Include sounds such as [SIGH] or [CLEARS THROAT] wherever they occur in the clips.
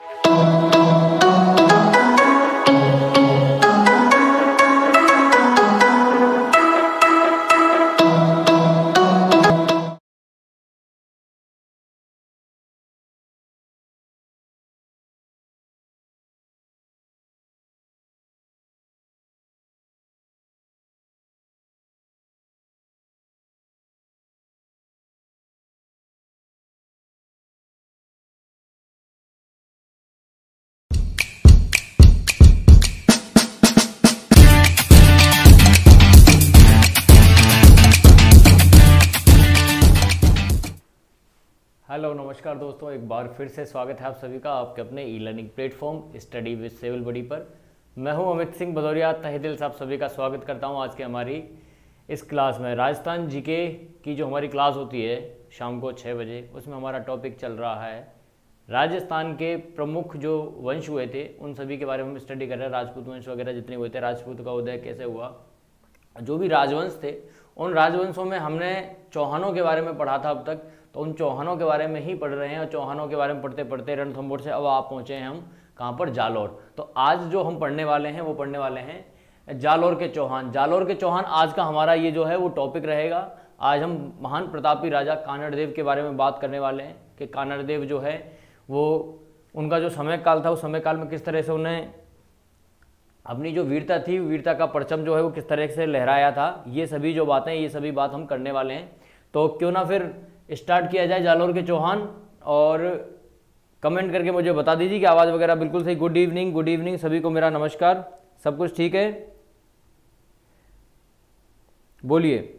you. दोस्तों, एक बार फिर से स्वागत है आप सभी का आपके अपने e learning platform study with civil buddy पर। मैं हूँ अमित सिंह भदौरिया। तहे दिल से आप सभी का स्वागत करता हूँ आज के हमारी इस क्लास में। राजस्थान जीके की जो हमारी क्लास होती है शाम को छः बजे, उसमें हमारा टॉपिक चल रहा है राजस्थान के प्रमुख जो वंश हुए थे, उन सभी के बारे में हम स्टडी कर रहे हैं। राजपूत वंश वगैरह जितने हुए थे, राजपूत का उदय कैसे हुआ, जो भी राजवंश थे, उन राजवंशों में हमने चौहानों के बारे में पढ़ा था अब तक। तो उन चौहानों के बारे में ही पढ़ रहे हैं और चौहानों के बारे में पढ़ते पढ़ते रणथम्बोर से अब आप पहुँचे हैं हम कहाँ पर? जालौर। तो आज जो हम पढ़ने वाले हैं, वो पढ़ने वाले हैं जालौर के चौहान। जालौर के चौहान, आज का हमारा ये जो है, वो टॉपिक रहेगा। आज हम महान प्रतापी राजा कानड़देव के बारे में बात करने वाले हैं कि कानड़देव जो है, वो उनका जो समय काल था, उस समय काल में किस तरह से उन्हें अपनी जो वीरता थी, वीरता का परचम जो है, वो किस तरह से लहराया था, ये सभी जो बातें, ये सभी बात हम करने वाले हैं। तो क्यों ना फिर स्टार्ट किया जाए जालोर के चौहान और कमेंट करके मुझे बता दीजिए कि आवाज़ वगैरह बिल्कुल सही। गुड इवनिंग गुड इवनिंग सभी को मेरा नमस्कार। सब कुछ ठीक है? बोलिए।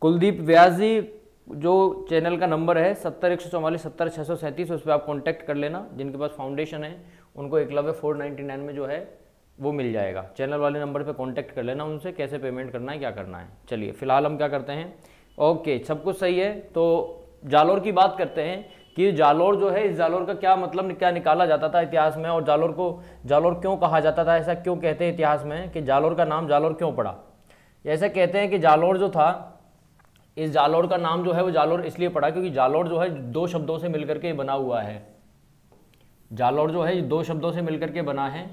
कुलदीप व्यास जी जो चैनल का नंबर है, सत्तर एक सौ चौवालीस, सत्तर छः सौ सैंतीस, उस पर आप कॉन्टैक्ट कर लेना। जिनके पास फाउंडेशन है, उनको एकलव्य फोर नाइन्टी नाइन में जो है, वो मिल जाएगा। चैनल वाले नंबर पे कांटेक्ट कर लेना उनसे, कैसे पेमेंट करना है, क्या करना है। चलिए, फ़िलहाल हम क्या करते हैं? ओके, सब कुछ सही है। तो जालोर की बात करते हैं कि जालोर जो है, इस जालोर का क्या मतलब क्या निकाला जाता था इतिहास में और जालोर को, जालोर क्यों कहा जाता था? ऐसा क्यों कहते हैं इतिहास में कि जालोर का नाम जालोर क्यों पड़ा? ऐसा कहते हैं कि जालोर जो था, इस जालोर का नाम जो है वो जालोर इसलिए पड़ा क्योंकि जालोर जो है दो शब्दों से मिलकर के बना हुआ है। जालोर जो है, दो शब्दों से मिलकर के बना है।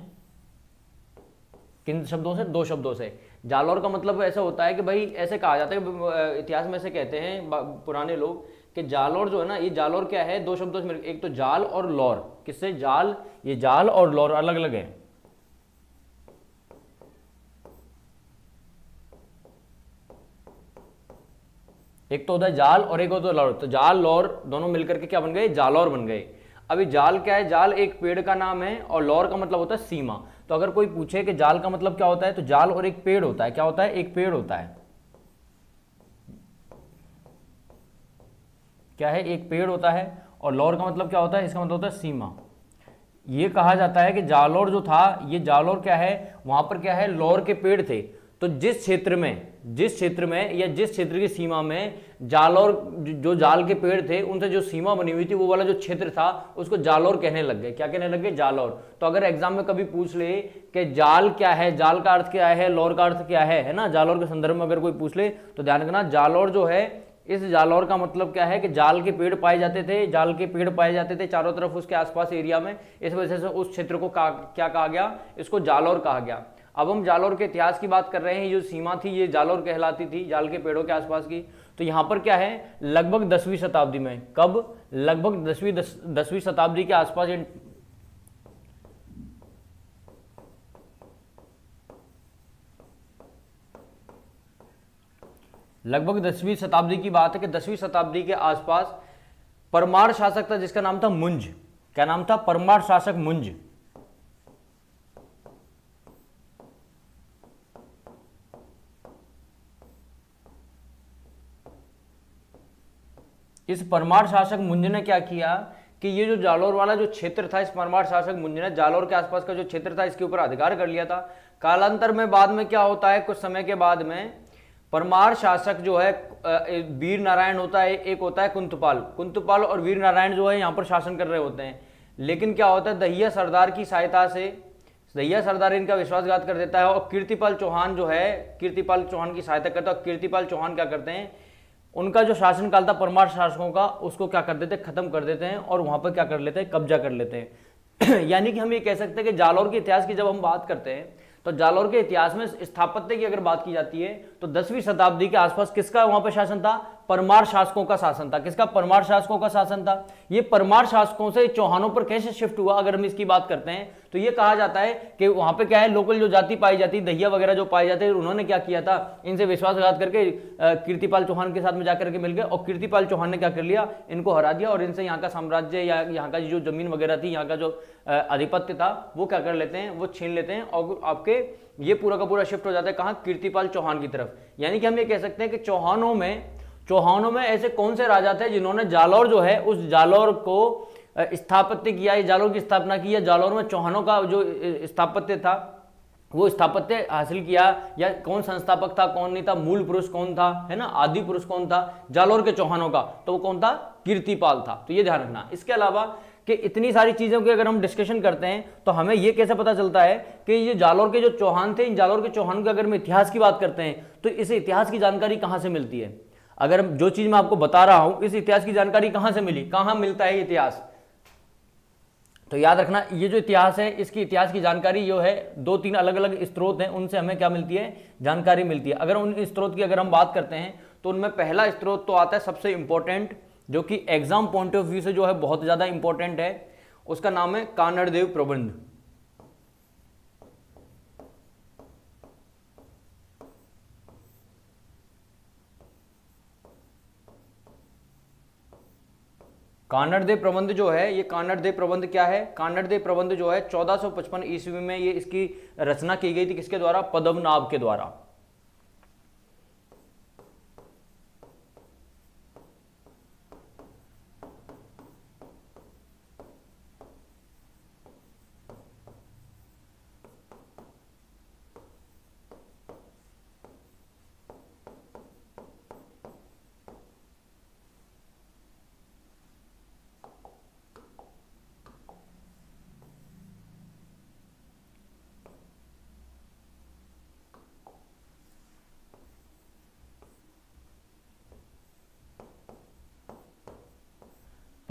किन शब्दों से? दो शब्दों से। जालौर का मतलब ऐसा होता है कि भाई, ऐसे कहा जाता है इतिहास में ऐसे कहते हैं पुराने लोग कि जालौर जो है ना, ये जालौर क्या है? दो शब्दों से एक तो जाल और लौर। किससे? जाल, ये जाल और लौर अलग अलग है। एक तो होता है जाल और एक होता है लौर। तो जाल, लौर दोनों मिलकर के क्या बन गए? जालौर बन गए। अभी जाल क्या है? जाल एक पेड़ का नाम है और लौर का मतलब होता है सीमा। तो अगर कोई पूछे कि जाल का मतलब क्या होता है तो जाल और एक पेड़ होता है। क्या होता है? एक पेड़ होता है। क्या है? एक पेड़ होता है और लौर का मतलब क्या होता है? इसका मतलब होता है सीमा। ये कहा जाता है कि जालौर जो था, ये जालौर क्या है? वहाँ पर क्या है? लौर के पेड़ थे। तो जिस क्षेत्र में जिस क्षेत्र में या जिस क्षेत्र की सीमा में जालौर जो जाल के पेड़ थे, उनसे जो सीमा बनी हुई थी, वो वाला जो क्षेत्र था, उसको जालौर कहने लग गए। क्या कहने लग गए? जालौर तो अगर एग्ज़ाम में कभी पूछ ले कि जाल क्या है, जाल का अर्थ क्या है, लौर का अर्थ क्या है है ना? जालौर के संदर्भ में अगर कोई पूछ ले तो ध्यान रखना जालौर जो है, इस जालौर का मतलब क्या है कि जाल के पेड़ पाए जाते थे, जाल के पेड़ पाए जाते थे चारों तरफ़ उसके आसपास एरिया में, इस वजह से उस क्षेत्र को क्या कहा गया? इसको जालौर कहा गया। अब हम जालौर के इतिहास की बात कर रहे हैं जो सीमा थी ये जालौर कहलाती थी जाल के पेड़ों के आसपास की। तो यहाँ पर क्या है? लगभग दसवीं शताब्दी में। कब? लगभग दसवीं दस, दसवीं शताब्दी के आसपास लगभग दसवीं शताब्दी की बात है कि दसवीं शताब्दी के आसपास परमार शासक था जिसका नाम था मुंज। क्या नाम था? परमार शासक मुंज। इस परमार शासक मुंज ने क्या किया कि ये जो जालौर वाला जो क्षेत्र था, इस परमार शासक मुंज ने जालौर के आसपास का जो क्षेत्र था, इसके ऊपर अधिकार कर लिया था। कालांतर में बाद में क्या होता है, कुछ समय के बाद में परमार शासक जो है वीर नारायण होता है, एक होता है कुंतपाल। कुंतपाल और वीर नारायण जो है, यहाँ पर शासन कर रहे होते हैं। लेकिन क्या होता है, दहिया सरदार की सहायता से, दहिया सरदार इनका विश्वासघात कर देता है और कीर्तिपाल चौहान जो है, कीर्तिपाल चौहान की सहायता करता है। और कीर्तिपाल चौहान क्या करते हैं उनका जो शासनकाल था, परमार शासकों का, उसको क्या कर देते? खत्म कर देते हैं और वहाँ पर क्या कर लेते हैं? कब्जा कर लेते हैं। [CLEARS THROAT] यानी कि हम ये कह सकते हैं कि जालौर के इतिहास की जब हम बात करते हैं तो जालौर के इतिहास में स्थापत्य की अगर बात की जाती है तो दसवीं शताब्दी के आसपास किसका वहाँ पर शासन था? परमार शासकों का शासन था। किसका? परमार शासकों का शासन था। ये परमार शासकों से चौहानों पर कैसे शिफ्ट हुआ? अगर हम इसकी बात करते हैं तो ये कहा जाता है कि वहाँ पे क्या है? लोकल जो जाति पाई जाती, दहिया वगैरह जो पाई जाते हैं उन्होंने क्या किया था? इनसे विश्वासघात करके कीर्तिपाल चौहान के साथ में जाकर के मिल गए और कीर्तिपाल चौहान ने क्या कर लिया? इनको हरा दिया और इनसे यहाँ का साम्राज्य या यहाँ का जो ज़मीन वगैरह थी, यहाँ का जो आधिपत्य था, वो क्या कर लेते हैं? वो छीन लेते हैं और आपके ये पूरा का पूरा शिफ्ट हो जाता है कहाँ? कीर्तिपाल चौहान की तरफ़। यानी कि हम ये कह सकते हैं कि चौहानों में चौहानों में ऐसे कौन से राजा थे जिन्होंने जालौर जो है, उस जालौर को स्थापत्य किया या जालौर की स्थापना की या जालौर में चौहानों का जो स्थापत्य था, वो स्थापत्य हासिल किया या कौन संस्थापक था, कौन नहीं था, मूल पुरुष कौन था, है ना? आदि पुरुष कौन था? जालौर के चौहानों का। तो वो कौन था? कीर्तिपाल था। तो ये ध्यान रखना। इसके अलावा कि इतनी सारी चीज़ों की अगर हम डिस्कशन करते हैं तो हमें ये कैसे पता चलता है कि ये जालौर के जो चौहान थे, इन जालौर के चौहान के अगर हम इतिहास की बात करते हैं तो इस इतिहास की जानकारी कहाँ से मिलती है? अगर जो चीज़ मैं आपको बता रहा हूँ, इस इतिहास की जानकारी कहाँ से मिली? कहाँ मिलता है इतिहास? तो याद रखना, ये जो इतिहास है, इसकी इतिहास की जानकारी जो है दो तीन अलग अलग स्त्रोत हैं, उनसे हमें क्या मिलती है? जानकारी मिलती है। अगर उन स्त्रोत की अगर हम बात करते हैं तो उनमें पहला स्त्रोत तो आता है सबसे इंपॉर्टेंट जो कि एग्ज़ाम पॉइंट ऑफ़ व्यू से जो है बहुत ज़्यादा इंपॉर्टेंट है। उसका नाम है कानड़देव प्रबंध। कानड़देव प्रबंध जो है, ये कानड़देव प्रबंध क्या है? कानड़देव प्रबंध जो है 1455 ईस्वी में ये इसकी रचना की गई थी किसके द्वारा? पद्मनाभ के द्वारा।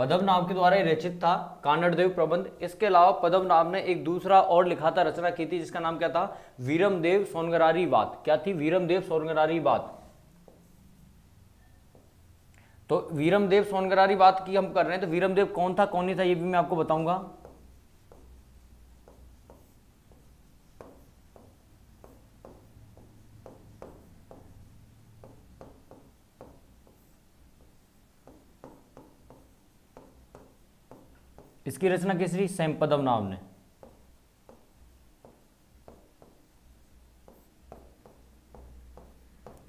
पद्मनाभ के द्वारा रचित था कानड़देव प्रबंध। इसके अलावा पदम नाम ने एक दूसरा और लिखा था रचना की थी, जिसका नाम क्या था? वीरमदेव सोनगरारी बात। क्या थी वीरमदेव सोनगरारी बात? तो वीरमदेव सोनगरारी बात की हम कर रहे हैं तो वीरमदेव कौन था? कौन नहीं था, ये भी मैं आपको बताऊँगा। इसकी रचना किसरी सैम नाम ने।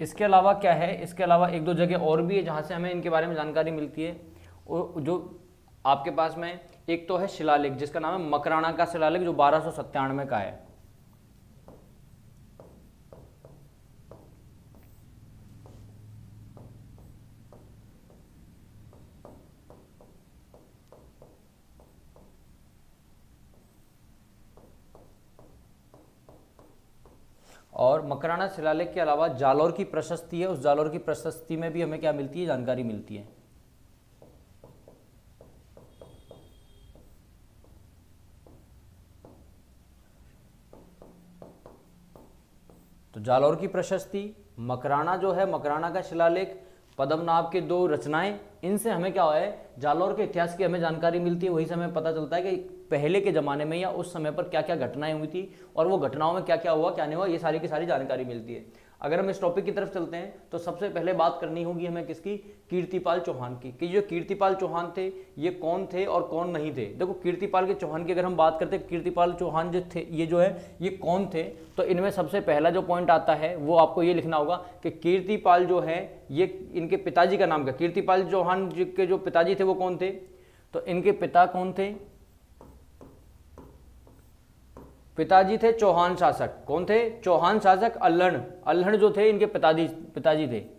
इसके अलावा क्या है? इसके अलावा एक दो जगह और भी है जहाँ से हमें इनके बारे में जानकारी मिलती है। और जो आपके पास में एक तो है शिलालेख, जिसका नाम है मकराना का शिलालेख, जो बारह का है। और मकराना शिलालेख के अलावा जालौर की प्रशस्ति है, उस जालौर की प्रशस्ति में भी हमें क्या मिलती है? जानकारी मिलती है। तो जालौर की प्रशस्ति, मकराना जो है, मकराना का शिलालेख, पद्मनाभ के दो रचनाएँ, इनसे हमें क्या हुआ है, जालौर के इतिहास की हमें जानकारी मिलती है, वही से हमें पता चलता है कि पहले के ज़माने में या उस समय पर क्या क्या घटनाएँ हुई थी और वो घटनाओं में क्या क्या हुआ, क्या नहीं हुआ, ये सारी की सारी जानकारी मिलती है। अगर हम इस टॉपिक की तरफ़ चलते हैं तो सबसे पहले बात करनी होगी हमें किसकी? कीर्तिपाल चौहान की, कि जो कीर्तिपाल चौहान थे, ये कौन थे और कौन नहीं थे? देखो, कीर्तिपाल के चौहान की अगर हम बात करते हैं, कीर्तिपाल चौहान जो थे, ये जो है, ये कौन थे? तो इनमें सबसे पहला जो पॉइंट आता है, वो आपको ये लिखना होगा कि कीर्तिपाल जो है, ये इनके पिताजी का नाम क्या? कीर्तिपाल चौहान के जो पिताजी थे, वो कौन थे? तो इनके पिता कौन थे? पिताजी थे चौहान शासक। कौन थे? चौहान शासक अल्हण। अल्हण जो थे, इनके पिताजी पिताजी थे।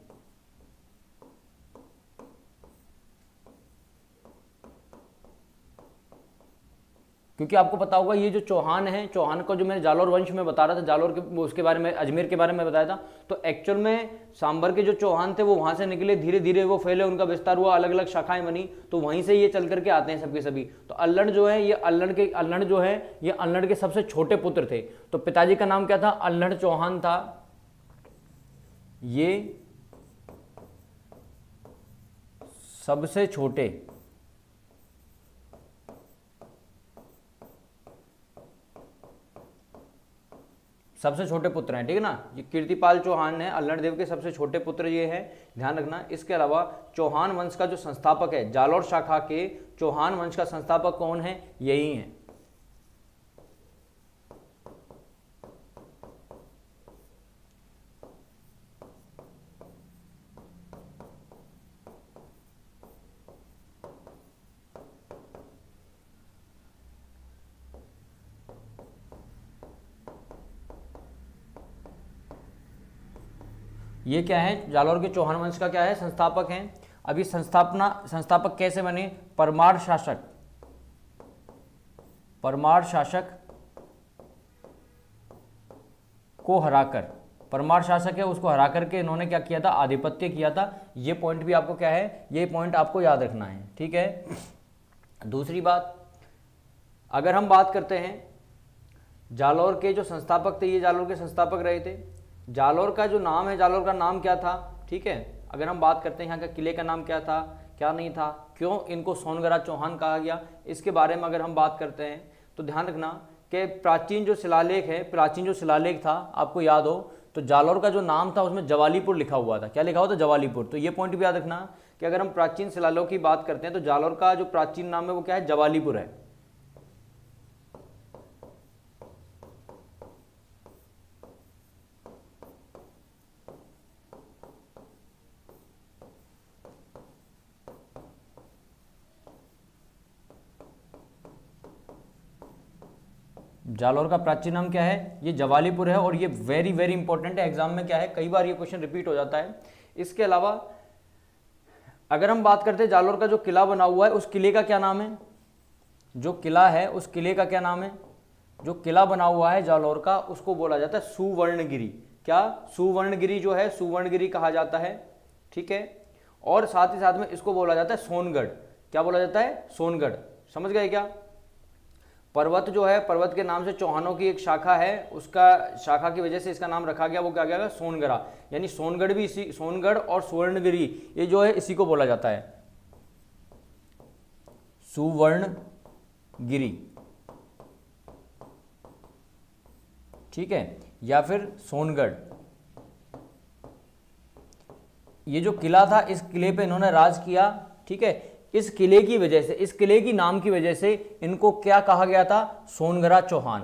क्योंकि आपको पता होगा, ये जो चौहान है, चौहान का जो मैंने जालोर वंश में बता रहा था, जालोर के उसके बारे में, अजमेर के बारे में बताया था तो एक्चुअल में सांबर के जो चौहान थे, वो वहाँ से निकले धीरे धीरे वो फैले, उनका विस्तार हुआ अलग अलग शाखाएँ बनी तो वहीं से ये चल करके आते हैं सबके सभी। तो अल्लड़ जो है, ये अल्लड़ के अल्लड़ जो है, ये अल्लड़ के सबसे छोटे पुत्र थे। तो पिताजी का नाम क्या था? अल्लड़ चौहान था। ये सबसे छोटे सबसे छोटे पुत्र हैं, ठीक है ना? ये कीर्तिपाल चौहान है, अल्लड़ देव के सबसे छोटे पुत्र ये हैं, ध्यान रखना। इसके अलावा चौहान वंश का जो संस्थापक है, जालौर शाखा के चौहान वंश का संस्थापक कौन है? यही है। ये क्या है? जालौर के चौहान वंश का क्या है? संस्थापक हैं। अभी संस्थापना, संस्थापक कैसे बने? परमार शासक। परमार शासक को हराकर। परमार शासक है, उसको हरा करके इन्होंने क्या किया था? आधिपत्य किया था। ये पॉइंट भी आपको क्या है? ये पॉइंट आपको याद रखना है, ठीक है? दूसरी बात, अगर हम बात करते हैं, जालौर के जो संस्थापक थे, ये जालौर के संस्थापक रहे थे। जालोर का जो नाम है, जालोर का नाम क्या था? ठीक है, अगर हम बात करते हैं यहाँ का किले का नाम क्या था, क्या नहीं था, क्यों इनको सोनगरा चौहान कहा गया, इसके बारे में अगर हम बात करते हैं तो ध्यान रखना कि प्राचीन जो शिलालेख है, प्राचीन जो शिलालेख था, आपको याद हो तो जालौर का जो नाम था, उसमें जवालीपुर लिखा हुआ था। क्या लिखा हुआ था? जवालीपुर। तो ये पॉइंट भी याद रखना कि अगर हम प्राचीन शिलालेख की बात करते हैं तो जालौर का जो प्राचीन नाम है, वो क्या है? जवालीपुर है। जालौर का प्राचीन नाम क्या है? ये जवालीपुर है और ये वेरी वेरी इंपॉर्टेंट है। एग्ज़ाम में क्या है? कई बार ये क्वेश्चन रिपीट हो जाता है। इसके अलावा, अगर हम बात करते हैं जालौर का जो किला बना हुआ है, उस किले का क्या नाम है? जो किला है, उस किले का क्या नाम है? जो किला बना हुआ है जालौर का, उसको बोला जाता है सुवर्णगिरी। क्या? सुवर्णगिरी जो है, सुवर्णगिरी कहा जाता है। ठीक है? और साथ ही साथ में इसको बोला जाता है सोनगढ़। क्या बोला जाता है? सोनगढ़। समझ गए क्या? पर्वत जो है, पर्वत के नाम से चौहानों की एक शाखा है। उसका शाखा की वजह से इसका नाम रखा गया, वो क्या गया सोनगढ़ा। यानी सोनगढ़ भी इसी, सोनगढ़ और सुवर्णगिरी, ये जो है, इसी को बोला जाता है। सुवर्णगिरी। ठीक है? या फिर सोनगढ़। ये जो किला था, इस किले पे इन्होंने राज किया, ठीक है? इस किले की वजह से, इस किले की नाम की वजह से इनको क्या कहा गया था? सोनगरा चौहान।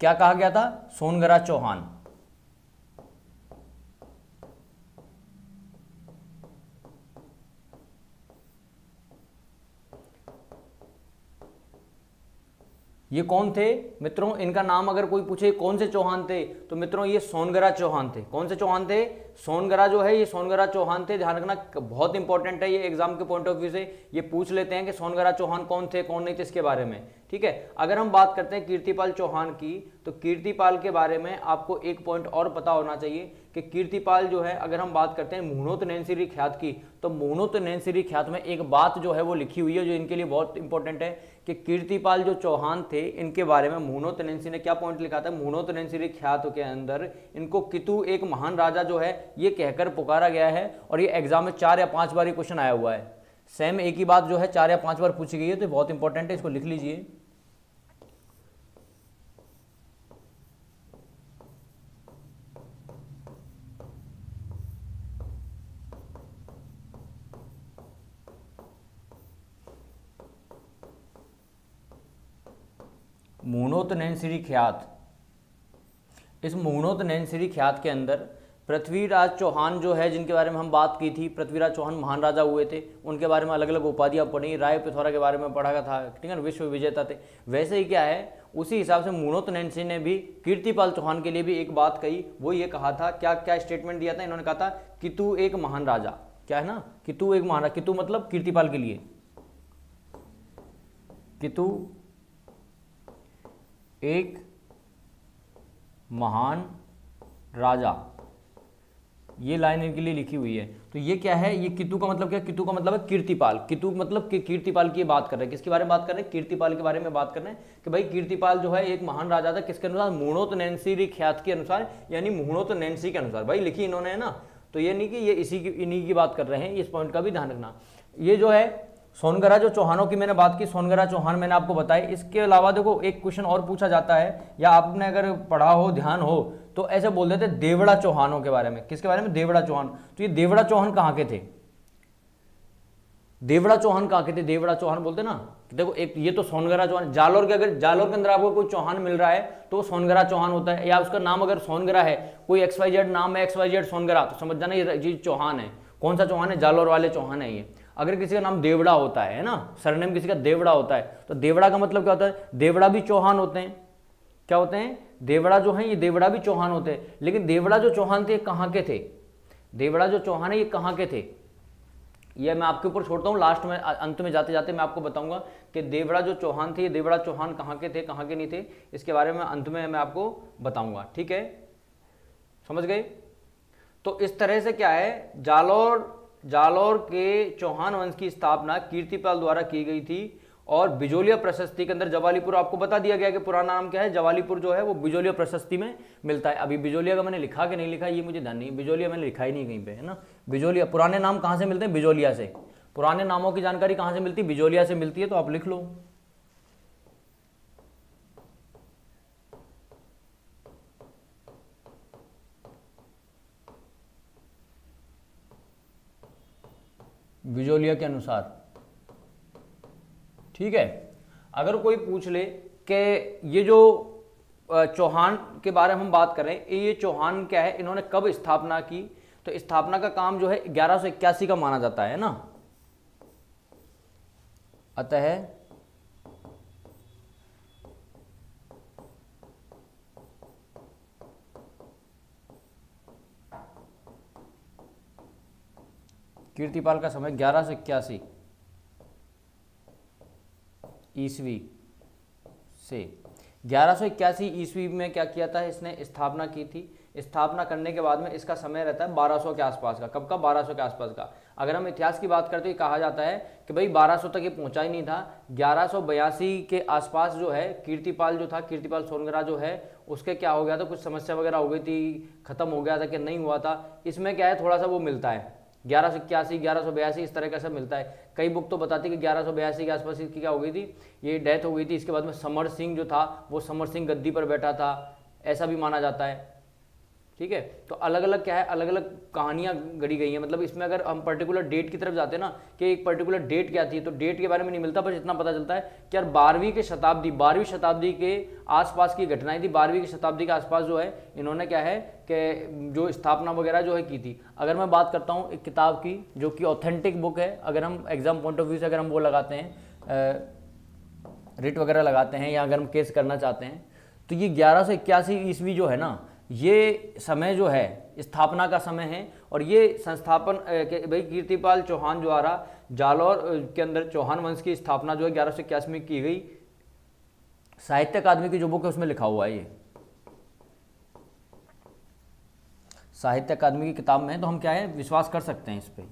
क्या कहा गया था? सोनगरा चौहान। ये कौन थे? मित्रों, इनका नाम अगर कोई पूछे, कौन से चौहान थे? तो मित्रों, ये सोनगरा चौहान थे। कौन से चौहान थे? सोनगरा जो है, ये सोनगरा चौहान थे। ध्यान रखना बहुत इंपॉर्टेंट है ये एग्ज़ाम के पॉइंट ऑफ़ व्यू से। ये पूछ लेते हैं कि सोनगरा चौहान कौन थे, कौन नहीं थे इसके बारे में, ठीक है? अगर हम बात करते हैं कीर्तिपाल चौहान की तो कीर्तिपाल के बारे में आपको एक पॉइंट और पता होना चाहिए कि कीर्तिपाल जो है, अगर हम बात करते हैं मुहनोत नैनसिरी ख्यात की तो मुहनोत नैनसिरी ख्यात में एक बात जो है वो लिखी हुई है, जो इनके लिए बहुत इंपॉर्टेंट है कि कीर्तिपाल जो चौहान थे, इनके बारे में मुहनोत नैनसी ने क्या पॉइंट लिखा था? मुहनोत नैनसिरी ख्यात के अंदर इनको कितु एक महान राजा जो है ये कहकर पुकारा गया है और ये एग्ज़ाम में चार या पाँच बार ये क्वेश्चन आया हुआ है। सेम एक ही बात जो है, चार या पाँच बार पूछी गई है तो बहुत इंपॉर्टेंट है, इसको लिख लीजिए। मूणोत नैनसिरी ख्यात। इस मूणोत नैनसिरी ख्यात के अंदर पृथ्वीराज चौहान जो है, जिनके बारे में हम बात की थी, पृथ्वीराज चौहान महान राजा हुए थे, उनके बारे में अलग अलग उपाधियाँ पढ़ी, राय पिथौरा के बारे में पढ़ा था, ठीक है ना, विश्व विजेता थे। वैसे ही क्या है, उसी हिसाब से मूणोत नैनसी ने भी कीर्तिपाल चौहान के लिए भी एक बात कही, वो ये कहा था, क्या क्या स्टेटमेंट दिया था? इन्होंने कहा था कि तू एक महान राजा। क्या है ना? कि तू एक महान कि तू मतलब कीर्तिपाल के लिए। कि तू एक महान राजा। ये लाइन इनके लिए लिखी हुई है। तो ये क्या है? ये कितु का मतलब क्या? कितु का मतलब है कीर्तिपाल। कितु मतलब कि कीर्तिपाल की बात कर रहे हैं। किसके बारे में बात कर रहे हैं? कीर्तिपाल के बारे में बात कर रहे हैं कि भाई कीर्तिपाल जो है, एक महान राजा था। किसके अनुसार? मुहणोत नैन्सी ख्यात के अनुसार, यानी मूणोत नैन्सी के अनुसार। भाई लिखी इन्होंने, है ना? तो ये नहीं कि ये इसी की, इन्हीं की बात कर रहे हैं। इस पॉइंट का भी ध्यान रखना। ये जो है सोनगरा जो चौहानों की मैंने बात की, सोनगरा चौहान मैंने आपको बताया इसके अलावा देखो, एक क्वेश्चन और पूछा जाता है, या आपने अगर पढ़ा हो, ध्यान हो तो ऐसे बोल देते देवड़ा चौहानों के बारे में। किसके बारे में? देवड़ा चौहान। तो ये देवड़ा चौहान कहाँ के थे? देवड़ा चौहान कहाँ के थे? देवड़ा चौहान बोलते ना देखो, एक ये तो सोनगरा चौहान, जालोर के अगर, जालोर के अंदर आपको कोई चौहान मिल रहा है तो वो सोनगरा चौहान होता है, या उसका नाम अगर सोनगरा है, कोई एक्स वाई जेड नाम है एक्स वाई जेड सोनगरा तो समझ जाना ये चौहान है। कौन सा चौहान है? जालोर वाले चौहान है ये। अगर किसी का नाम देवड़ा होता है ना? सरनेम किसी का देवड़ा होता है तो देवड़ा का मतलब क्या होता है? देवड़ा भी चौहान होते हैं। क्या होते हैं? देवड़ा जो है, ये देवड़ा भी चौहान होते हैं। लेकिन देवड़ा जो चौहान थे कहाँ के थे? देवड़ा जो चौहान है, ये कहाँ के थे? ये मैं आपके ऊपर छोड़ता हूँ लास्ट में अंत में जाते जाते मैं आपको बताऊँगा कि देवड़ा जो चौहान थे, ये देवड़ा चौहान कहाँ के थे, कहाँ के नहीं थे, इसके बारे में अंत में मैं आपको बताऊँगा, ठीक है? समझ गए? तो इस तरह से क्या है? जालौर जालौर के चौहान वंश की स्थापना कीर्तिपाल द्वारा की गई थी और बिजोलिया प्रशस्ति के अंदर जवालीपुर, आपको बता दिया गया कि पुराना नाम क्या है? जवालीपुर जो है वो बिजोलिया प्रशस्ति में मिलता है। अभी बिजोलिया का मैंने लिखा कि नहीं लिखा, ये मुझे ध्यान नहीं बिजोलिया मैंने लिखा ही नहीं कहीं पे, है ना? बिजोलिया, पुराने नाम कहाँ से मिलते हैं? बिजोलिया से। पुराने नामों की जानकारी कहाँ से मिलती है? बिजोलिया से मिलती है तो आप लिख लो। बिजोलिया के अनुसार। ठीक है? अगर कोई पूछ ले कि ये जो चौहान के बारे में हम बात करें ये चौहान क्या है? इन्होंने कब स्थापना की? तो स्थापना का काम जो है ग्यारह का माना जाता है ना? अतः कीर्तिपाल का समय ग्यारह सौ इक्यासी ईस्वी से। ग्यारह सौ इक्यासी ईस्वी में क्या किया था? इसने स्थापना की थी। स्थापना करने के बाद में इसका समय रहता है 1200 के आसपास का। कब का? 1200 के आसपास का। अगर हम इतिहास की बात करते तो कहा जाता है कि भाई 1200 तक ये पहुँचा ही नहीं था। ग्यारह के आसपास जो है, कीर्तिपाल जो था, कीर्तिपाल सोनगरा जो है, उसके क्या हो गया था? कुछ समस्या वगैरह हो गई थी, खत्म हो गया था कि नहीं हुआ था? इसमें क्या है? थोड़ा सा वो मिलता है। ग्यारह सौ इक्यासी, ग्यारह सौ बयासी, इस तरह का सब मिलता है। कई बुक तो बताती है कि ग्यारह सौ बयासी के आसपास इसकी क्या हो गई थी? ये डेथ हो गई थी, इसके बाद में समर सिंह जो था, वो समर सिंह गद्दी पर बैठा था। ऐसा भी माना जाता है। ठीक है? तो अलग अलग क्या है? अलग अलग कहानियाँ गढ़ी गई हैं। मतलब इसमें अगर हम पर्टिकुलर डेट की तरफ़ जाते हैं ना, कि एक पर्टिकुलर डेट क्या थी तो डेट के बारे में नहीं मिलता, बस इतना पता चलता है कि यार बारहवीं के शताब्दी, बारहवीं शताब्दी के आसपास की घटनाएँ थी। बारहवीं की शताब्दी के आसपास जो है, इन्होंने क्या है कि जो स्थापना वगैरह जो है की थी। अगर मैं बात करता हूँ एक किताब की, जो कि ऑथेंटिक बुक है, अगर हम एग्ज़ाम पॉइंट ऑफ़ व्यू से अगर हम वो लगाते हैं रिट वगैरह लगाते हैं या अगर हम केस करना चाहते हैं तो ये ग्यारह सौ इक्यासी ईस्वी जो है ना ये समय जो है, स्थापना का समय है और ये संस्थापन भाई कीर्तिपाल चौहान द्वारा जालौर के अंदर चौहान वंश की स्थापना जो है ग्यारह सौ इक्यासी में की गई। साहित्य अकादमी की जो बुक है उसमें लिखा हुआ है ये। साहित्य अकादमी की किताब में है तो हम क्या है, विश्वास कर सकते हैं इस पर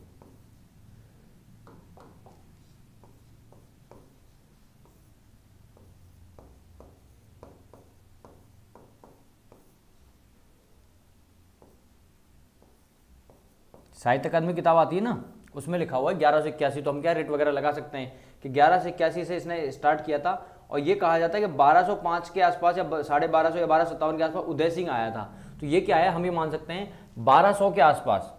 साहित्य अकादमी किताब आती है ना, उसमें लिखा हुआ है, ग्यारह सौ इक्यासी तो हम क्या रेट वगैरह लगा सकते हैं कि ग्यारह सौ इक्यासी से इसने स्टार्ट किया था, और ये कहा जाता है कि 1205 के आसपास या साढ़े बारह या बारह सत्तावन के आसपास उदय सिंह आया था। तो ये क्या है, हम ये मान सकते हैं 1200 के आसपास।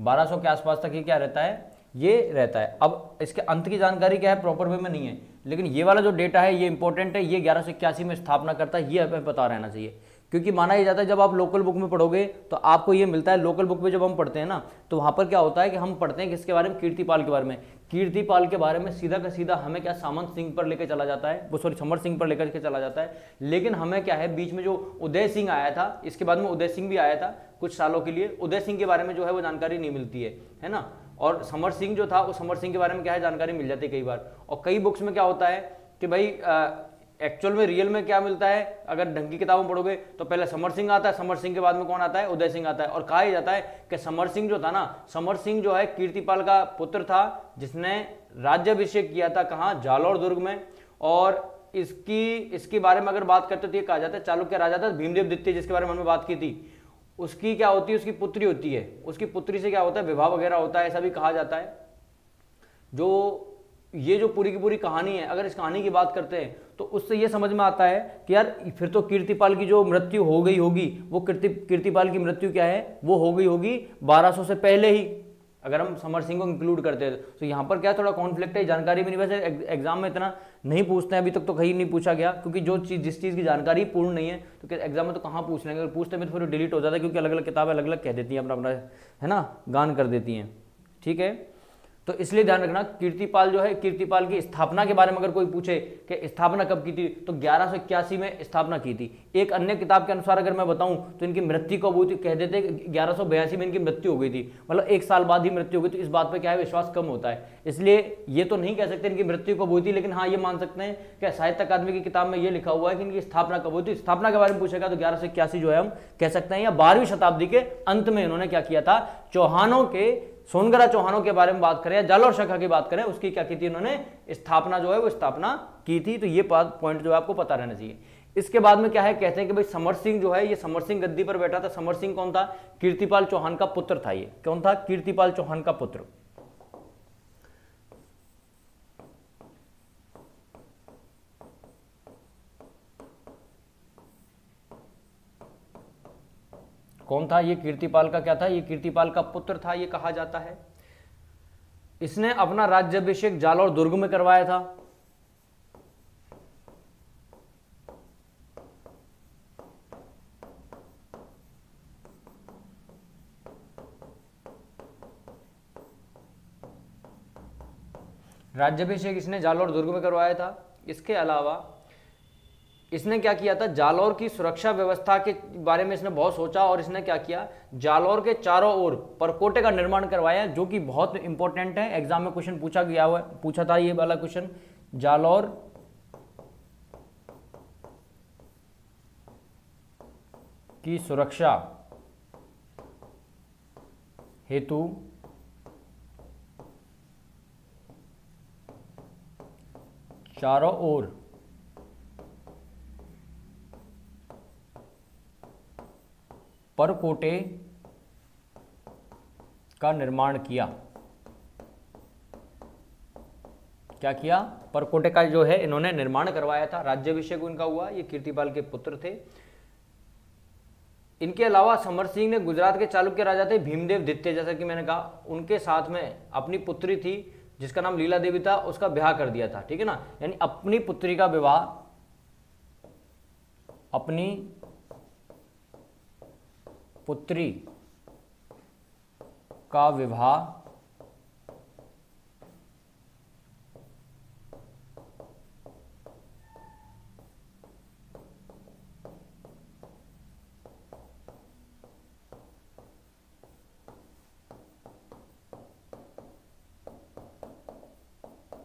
बारह सौ के आसपास तक ये क्या रहता है, ये रहता है। अब इसके अंत की जानकारी क्या है प्रॉपर वे में नहीं है। लेकिन ये वाला जो डेटा है, ये इंपॉर्टेंट है, ये ग्यारह में स्थापना करता है, ये हमें पता रहना चाहिए। क्योंकि माना ही जाता है, जब आप लोकल बुक में पढ़ोगे तो आपको ये मिलता है लोकल बुक में जब हम पढ़ते हैं ना तो वहाँ पर क्या होता है कि हम पढ़ते हैं किसके बारे में? कीर्तिपाल के बारे में। कीर्तिपाल के बारे में सीधा का सीधा हमें क्या, सामंत सिंह पर लेकर चला जाता है, वो सॉरी समर सिंह पर लेकर के चला जाता है। लेकिन हमें क्या है, बीच में जो उदय सिंह आया था, इसके बाद में उदय सिंह भी आया था कुछ सालों के लिए, उदय सिंह के बारे में जो है वो जानकारी नहीं मिलती है है ना? और समर सिंह जो था, उस समर सिंह के बारे में क्या है जानकारी मिल जाती है कई बार। और कई बुक्स में क्या होता है कि भाई एक्चुअल में रियल में क्या मिलता है? अगर ढंग की किताबों पढ़ोगे तो पहले समर सिंह आता है, समर सिंह के बाद में कौन आता है? उदय सिंह आता है। और कहा जाता है कि समर सिंह जो था ना, समर सिंह जो है कीर्तिपाल का पुत्र था, जिसने राज्यभिषेक किया था कहाँ? जालौर दुर्ग में। और इसकी, इसके बारे में अगर बात करते तो ये कहा जाता है, चालुक्य राजा था, भीमदेव द्वितीय जिसके बारे में हमने बात की थी। उसकी क्या होती है, उसकी पुत्री होती है। उसकी पुत्री से क्या होता है, विवाह वगैरह होता है, ऐसा भी कहा जाता है। जो, ये जो पूरी की पूरी कहानी है, अगर इस कहानी की बात करते हैं तो उससे ये समझ में आता है कि यार, फिर तो कीर्तिपाल की जो मृत्यु हो गई होगी, वो कीर्ति, कीर्तिपाल की मृत्यु क्या है, वो हो गई होगी 1200 से पहले ही। अगर हम समर सिंह को इंक्लूड करते हैं तो यहाँ पर क्या थोड़ा कॉन्फ्लिक्ट है जानकारी भी नहीं, वैसे एग्ज़ाम में इतना नहीं पूछते हैं, अभी तक तो कहीं नहीं पूछा गया, क्योंकि जो चीज़, जिस चीज़ की जानकारी पूर्ण नहीं है तो एग्ज़ाम में तो कहाँ पूछ लेंगे अगर पूछते हैं तो फिर डिलीट हो जाता है, क्योंकि अलग अलग किताबें अलग अलग कह देती हैं अपना अपना है ना, गान कर देती हैं। ठीक है? तो इसलिए ध्यान रखना, कीर्तिपाल जो है, कीर्तिपाल की स्थापना के बारे में अगर कोई पूछे कि स्थापना कब की थी तो ग्यारह में स्थापना की थी। एक अन्य किताब के अनुसार अगर मैं बताऊँ तो इनकी मृत्यु कब हुई थी, कह देते ग्यारह में इनकी मृत्यु हो गई थी। मतलब एक साल बाद ही मृत्यु हो गई तो इस बात पर क्या है, विश्वास कम होता है। इसलिए ये तो नहीं कह सकते इनकी मृत्यु कब हुई थी, लेकिन हाँ ये मान सकते हैं कि साहित्य अकादमी की किताब में ये लिखा हुआ है कि इनकी स्थापना कब हुई थी। स्थापना के बारे में पूछेगा तो ग्यारह जो है, हम कह सकते हैं, या बारहवीं शताब्दी के अंत में इन्होंने क्या किया था, चौहानों के सोनगरा चौहानों के बारे में बात करें या जालौर शाखा की बात करें, उसकी क्या की थी उन्होंने? स्थापना जो है, वो स्थापना की थी। तो ये पॉइंट जो है, आपको पता रहना चाहिए। इसके बाद में क्या है, कहते हैं कि भाई समर सिंह जो है, ये समर सिंह गद्दी पर बैठा था। समर सिंह कौन था? कीर्तिपाल चौहान का पुत्र था ये। कौन था? कीर्तिपाल चौहान का पुत्र। कौन था ये कीर्तिपाल का? क्या था? ये कीर्तिपाल का पुत्र था, ये कहा जाता है। इसने अपना राज्यभिषेक जालौर दुर्ग में करवाया था। राज्यभिषेक इसने जालौर दुर्ग में करवाया था। इसके अलावा इसने क्या किया था? जालौर की सुरक्षा व्यवस्था के बारे में इसने बहुत सोचा और इसने क्या किया? जालौर के चारों ओर परकोटे का निर्माण करवाया, जो कि बहुत इंपॉर्टेंट है। एग्ज़ाम में क्वेश्चन पूछा गया हुआ, पूछा था ये वाला क्वेश्चन जालौर की सुरक्षा हेतु चारों ओर परकोटे का निर्माण किया। क्या किया? परकोटे का जो है, इन्होंने निर्माण करवाया था। राज्यभिषेक इनका हुआ, ये कीर्तिपाल के पुत्र थे। इनके अलावा समर सिंह ने गुजरात के चालुक्य राजा थे, भीमदेव द्वितीय, जैसा कि मैंने कहा। उनके साथ में अपनी पुत्री थी, जिसका नाम लीला देवी था, उसका ब्याह कर दिया था, ठीक है ना? यानी अपनी पुत्री का विवाह, अपनी पुत्री का विवाह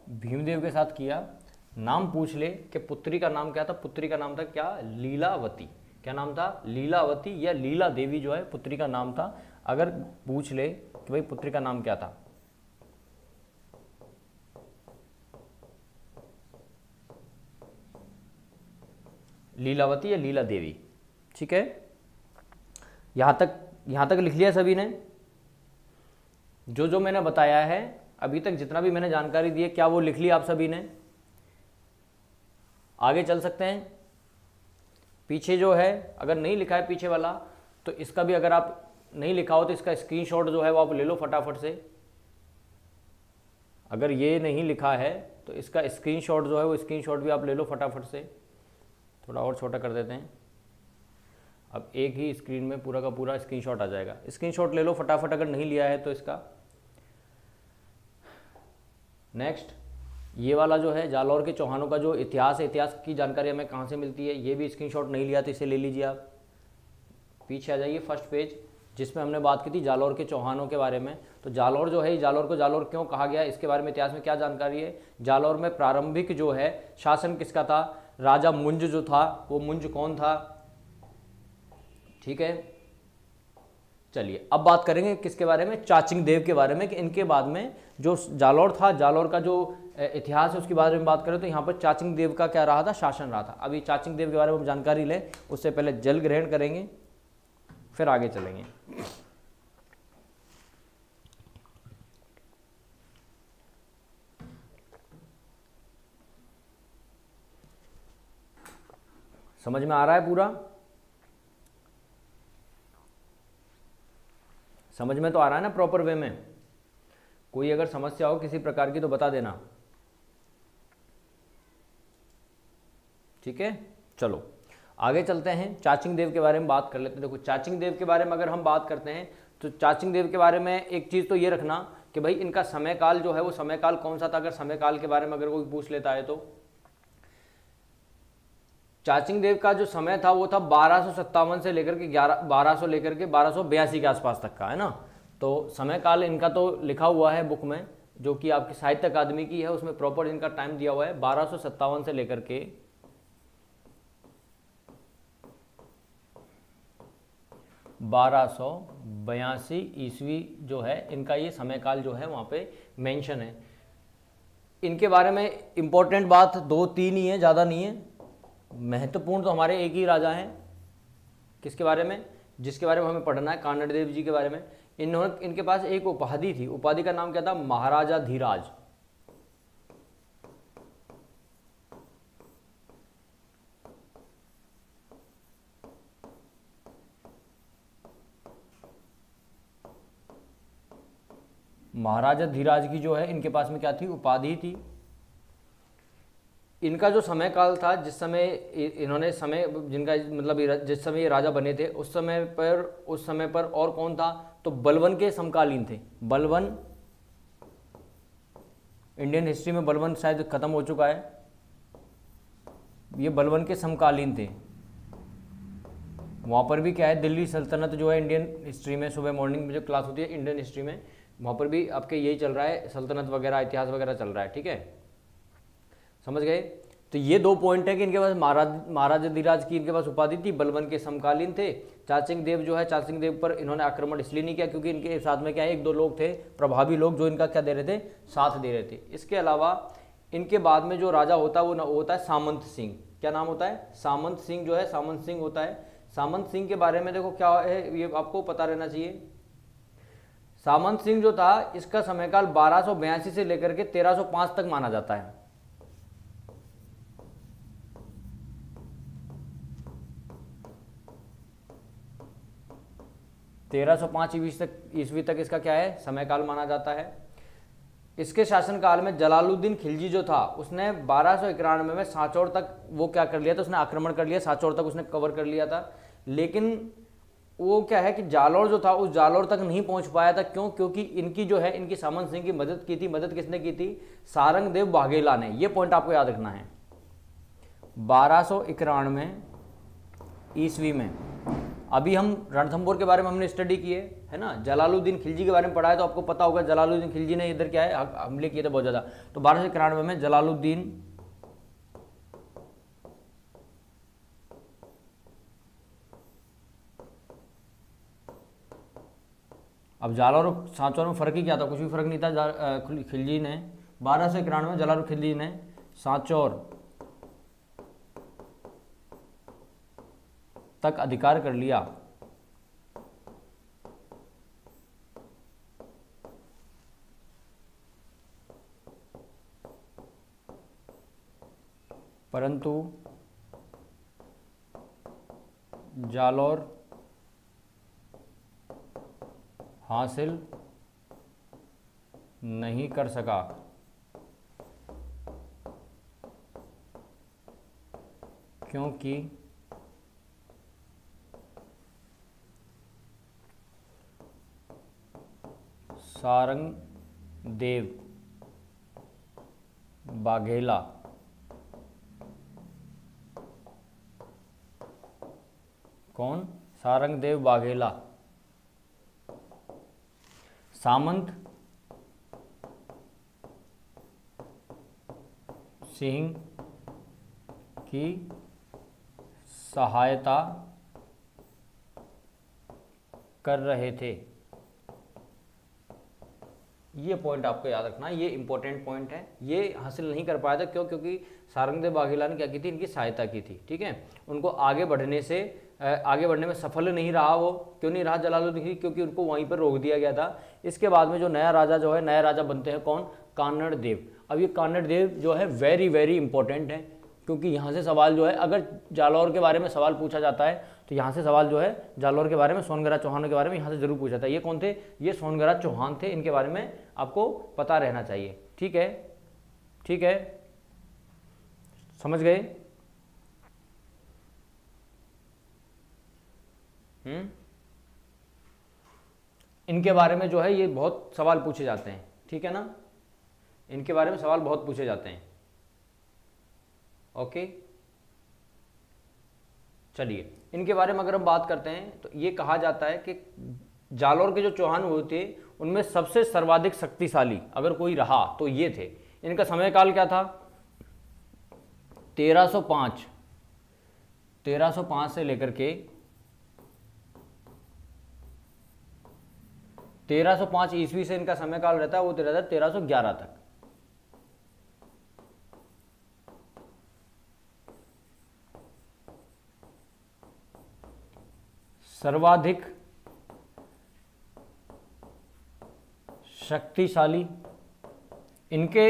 भीमदेव के साथ किया। नाम पूछ ले कि पुत्री का नाम क्या था? पुत्री का नाम था क्या? लीलावती। क्या नाम था? लीलावती या लीला देवी जो है, पुत्री का नाम था। अगर पूछ ले कि भाई पुत्री का नाम क्या था? लीलावती या लीला देवी? ठीक है? यहाँ तक यहाँ तक लिख लिया सभी ने। जो जो मैंने बताया है, अभी तक जितना भी मैंने जानकारी दी है, क्या वो लिख लिया आप सभी ने? आगे चल सकते हैं। पीछे जो है, अगर नहीं लिखा है पीछे वाला तो इसका भी अगर आप नहीं लिखा हो तो इसका स्क्रीनशॉट जो है वो आप ले लो फटाफट से। अगर ये नहीं लिखा है तो इसका स्क्रीनशॉट जो है वो स्क्रीनशॉट भी आप ले लो फटाफट से। थोड़ा और छोटा कर देते हैं। अब एक ही स्क्रीन में पूरा का पूरा स्क्रीनशॉट आ जाएगा। स्क्रीनशॉट ले लो फटाफट, अगर नहीं लिया है तो इसका। नेक्स्ट ये वाला जो है, जालौर के चौहानों का जो इतिहास है, इतिहास की जानकारी हमें कहाँ से मिलती है, ये भी स्क्रीनशॉट नहीं लिया तो इसे ले लीजिए आप। पीछे आ जाइए फ़र्स्ट पेज जिसमें हमने बात की थी जालौर के चौहानों के बारे में। तो जालौर जो है, जालौर को जालौर क्यों कहा गया, इसके बारे में इतिहास में क्या जानकारी है? जालौर में प्रारंभिक जो है, शासन किसका था? राजा मुंज जो था, वो मुंज कौन था? ठीक है? चलिए, अब बात करेंगे किसके बारे में? चाचिंग देव के बारे में, कि इनके बाद में जो जालौर था, जालौर का जो इतिहास है, उसके बारे में बात करें तो यहाँ पर चाचिंग देव का क्या रहा था? शासन रहा था। अभी चाचिंग देव के बारे में हम जानकारी लें, उससे पहले जल ग्रहण करेंगे, फिर आगे चलेंगे। समझ में आ रहा है पूरा? समझ में तो आ रहा है ना प्रॉपर वे में? कोई अगर समस्या हो किसी प्रकार की तो बता देना। ठीक है? चलो, आगे चलते हैं। चाचिंग देव के बारे में बात कर लेते हैं। देखो, चाचिंग देव के बारे में अगर हम बात करते हैं तो चाचिंग देव के बारे में एक चीज़ तो ये रखना कि भाई इनका समय काल जो है, वो समय काल कौन सा था? अगर समय काल के बारे में अगर कोई पूछ लेता है तो। चाचिंग देव का जो समय था, वो था बारह से लेकर के ग्यारह, बारह लेकर के बारह के आसपास तक का, है ना? तो समय काल इनका तो लिखा हुआ है बुक में, जो कि आपकी साहित्य अकादमी की है, उसमें प्रॉपर इनका टाइम दिया हुआ है। बारह से लेकर के बारह ईस्वी जो है, इनका ये समय काल जो है वहाँ पे मेंशन है। इनके बारे में इम्पोर्टेंट बात दो तीन ही है, ज़्यादा नहीं है। महत्वपूर्ण तो हमारे एक ही राजा हैं। किसके बारे में? जिसके बारे में हमें पढ़ना है कानड़ देव जी के बारे में। इन्होंने, इनके पास एक उपाधि थी। उपाधि का नाम क्या था? महाराजा धीराज। महाराजा धीराज की जो है, इनके पास में क्या थी? उपाधि थी। इनका जो समय काल था, जिस समय इन्होंने समय, जिनका मतलब जिस समय ये राजा बने थे, उस समय पर, उस समय पर और कौन था? तो बलवन के समकालीन थे। बलवन, इंडियन हिस्ट्री में बलवन शायद खत्म हो चुका है। ये बलवन के समकालीन थे। वहाँ पर भी क्या है, दिल्ली सल्तनत जो है, इंडियन हिस्ट्री में सुबह मॉर्निंग में जो क्लास होती है, इंडियन हिस्ट्री में वहाँ पर भी आपके यही चल रहा है, सल्तनत वगैरह, इतिहास वगैरह चल रहा है, ठीक है? समझ गए? तो ये दो पॉइंट है कि इनके पास महाराज, महाराजा धीराज की इनके पास उपाधि थी, बलवन के समकालीन थे। चाचिंग देव जो है चाचिंग देव पर इन्होंने आक्रमण इसलिए नहीं किया क्योंकि इनके साथ में क्या है, एक दो लोग थे, प्रभावी लोग जो इनका क्या दे रहे थे, साथ दे रहे थे। इसके अलावा इनके बाद में जो राजा होता है वो होता है सामंत सिंह। क्या नाम होता है? सामंत सिंह जो है, सामंत सिंह होता है। सामंत सिंह के बारे में देखो क्या है, ये आपको पता रहना चाहिए। सामंत सिंह जो था, इसका समयकाल बारह से लेकर के 1305 तक माना जाता है। तेरह सौ पाँच ईस्वी तक ईस्वी तक इसका क्या है? समयकाल माना जाता है। इसके शासनकाल में जलालुद्दीन खिलजी जो था, उसने बारह सौ इक्यानवे में सांचौर तक वो क्या कर लिया था? उसने आक्रमण कर लिया सांचौर तक उसने कवर कर लिया था। लेकिन वो क्या है कि जालौर जो था, उस जालौर तक नहीं पहुँच पाया था। क्यों? क्योंकि इनकी जो है, इनकी सामंत सिंह की मदद की थी। मदद किसने की थी? सारंग देव बाघेला ने। ये पॉइंट आपको याद रखना है। बारह सौ इक्यानवे ईस्वी में। अभी हम रणथम्बोर के बारे में हमने स्टडी किए है ना? जलालुद्दीन खिलजी के बारे में पढ़ा है तो आपको पता होगा जलालुद्दीन खिलजी ने इधर क्या है, हमले किए थे बहुत ज़्यादा। तो बारह सौ इक्यानवे में जलालुद्दीन अब जालौर और सांचौर में फ़र्क ही क्या था? कुछ भी फ़र्क नहीं था। खिलजी ने, बारह सौ इक्यानवे जलालुर खिलजी ने सांचौर तक अधिकार कर लिया। परंतु जालौर हासिल नहीं कर सका। क्योंकि सारंग देव बाघेला कौन? सारंग देव बाघेला। सामंत, सिंह की सहायता कर रहे थे। ये पॉइंट आपको याद रखना, ये इंपॉर्टेंट पॉइंट है। ये हासिल नहीं कर पाया था क्यों? क्योंकि सारंगदेव बाघेला ने क्या की थी? इनकी सहायता की थी, ठीक है? उनको आगे बढ़ने से आगे बढ़ने में सफल नहीं रहा वो, क्यों नहीं रहा जलालुद्दीन क्योंकि उनको वहीं पर रोक दिया गया था। इसके बाद में जो नया राजा जो है, नया राजा बनते हैं कौन? कान्नड़ देव। अब ये कान्नड़ देव जो है वेरी वेरी इंपॉर्टेंट है, क्योंकि यहाँ से सवाल जो है, अगर जालौर के बारे में सवाल पूछा जाता है तो यहाँ से सवाल जो है, जालौर के बारे में, सोनगरा चौहान के बारे में यहाँ से ज़रूर पूछा था ये कौन थे? ये सोनगरा चौहान थे, इनके बारे में आपको पता रहना चाहिए। ठीक है? ठीक है? समझ गए? हम्म? इनके बारे में जो है ये बहुत सवाल पूछे जाते हैं, ठीक है ना? इनके बारे में सवाल बहुत पूछे जाते हैं। ओके? चलिए, इनके बारे में अगर हम बात करते हैं तो ये कहा जाता है कि जालौर के जो चौहान हुए थे, उनमें सबसे सर्वाधिक शक्तिशाली अगर कोई रहा तो ये थे। इनका समय काल क्या था? 1305 1305 से लेकर के 1305 ईस्वी से इनका समय काल रहता है, वो रहता है 1311 तक। सर्वाधिक शक्तिशाली इनके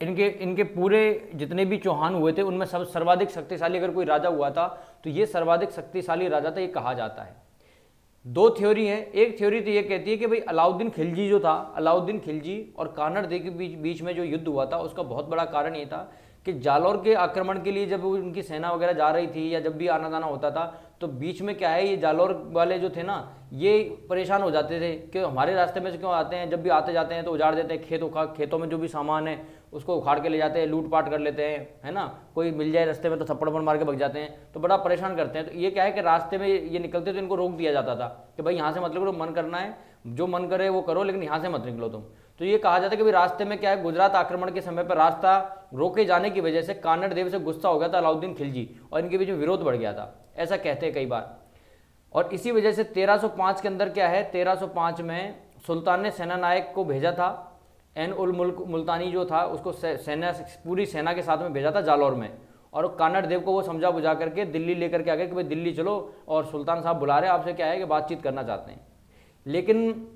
इनके इनके पूरे जितने भी चौहान हुए थे, उनमें सब सर्वाधिक शक्तिशाली अगर कोई राजा हुआ था तो ये सर्वाधिक शक्तिशाली राजा था, ये कहा जाता है। दो थ्योरी है। एक थ्योरी तो ये कहती है कि भाई अलाउद्दीन खिलजी जो था, अलाउद्दीन खिलजी और कानड़ दे के बीच बीच में जो युद्ध हुआ था, उसका बहुत बड़ा कारण ये था कि जालौर के आक्रमण के लिए जब उनकी सेना वगैरह जा रही थी या जब भी आना जाना होता था तो बीच में क्या है, ये जालौर वाले जो थे ना, ये परेशान हो जाते थे कि हमारे रास्ते में से क्यों आते हैं, जब भी आते जाते हैं तो उजाड़ देते हैं, खेत उखाड़ खेतों में जो भी सामान है उसको उखाड़ के ले जाते हैं लूट पाट कर लेते हैं, है ना? कोई मिल जाए रास्ते में तो थप्पड़ मार के भग जाते हैं तो बड़ा परेशान करते हैं। तो ये क्या है कि रास्ते में ये निकलते तो इनको रोक दिया जाता था कि भाई यहाँ से मतलब मन करना है, जो मन करे वो करो, लेकिन यहाँ से मत निकलो तुम। तो ये कहा जाता है कि भाई रास्ते में क्या है, गुजरात आक्रमण के समय पर रास्ता रोके जाने की वजह से कानड़ देव से गुस्सा हो गया था अलाउद्दीन खिलजी और इनके बीच में विरोध बढ़ गया था। ऐसा कहते हैं कई बार। और इसी वजह से 1305 के अंदर क्या है 1305 में सुल्तान ने सेना नायक को भेजा था एन उल मुल्क, मुल्तानी जो था, उसको सेना, पूरी सेना के साथ में भेजा था जालौर में। और कानड़ देव को वो समझा बुझा करके दिल्ली लेकर के आ गए कि भाई दिल्ली चलो और सुल्तान साहब बुला रहे हैं, आपसे क्या है कि बातचीत करना चाहते हैं। लेकिन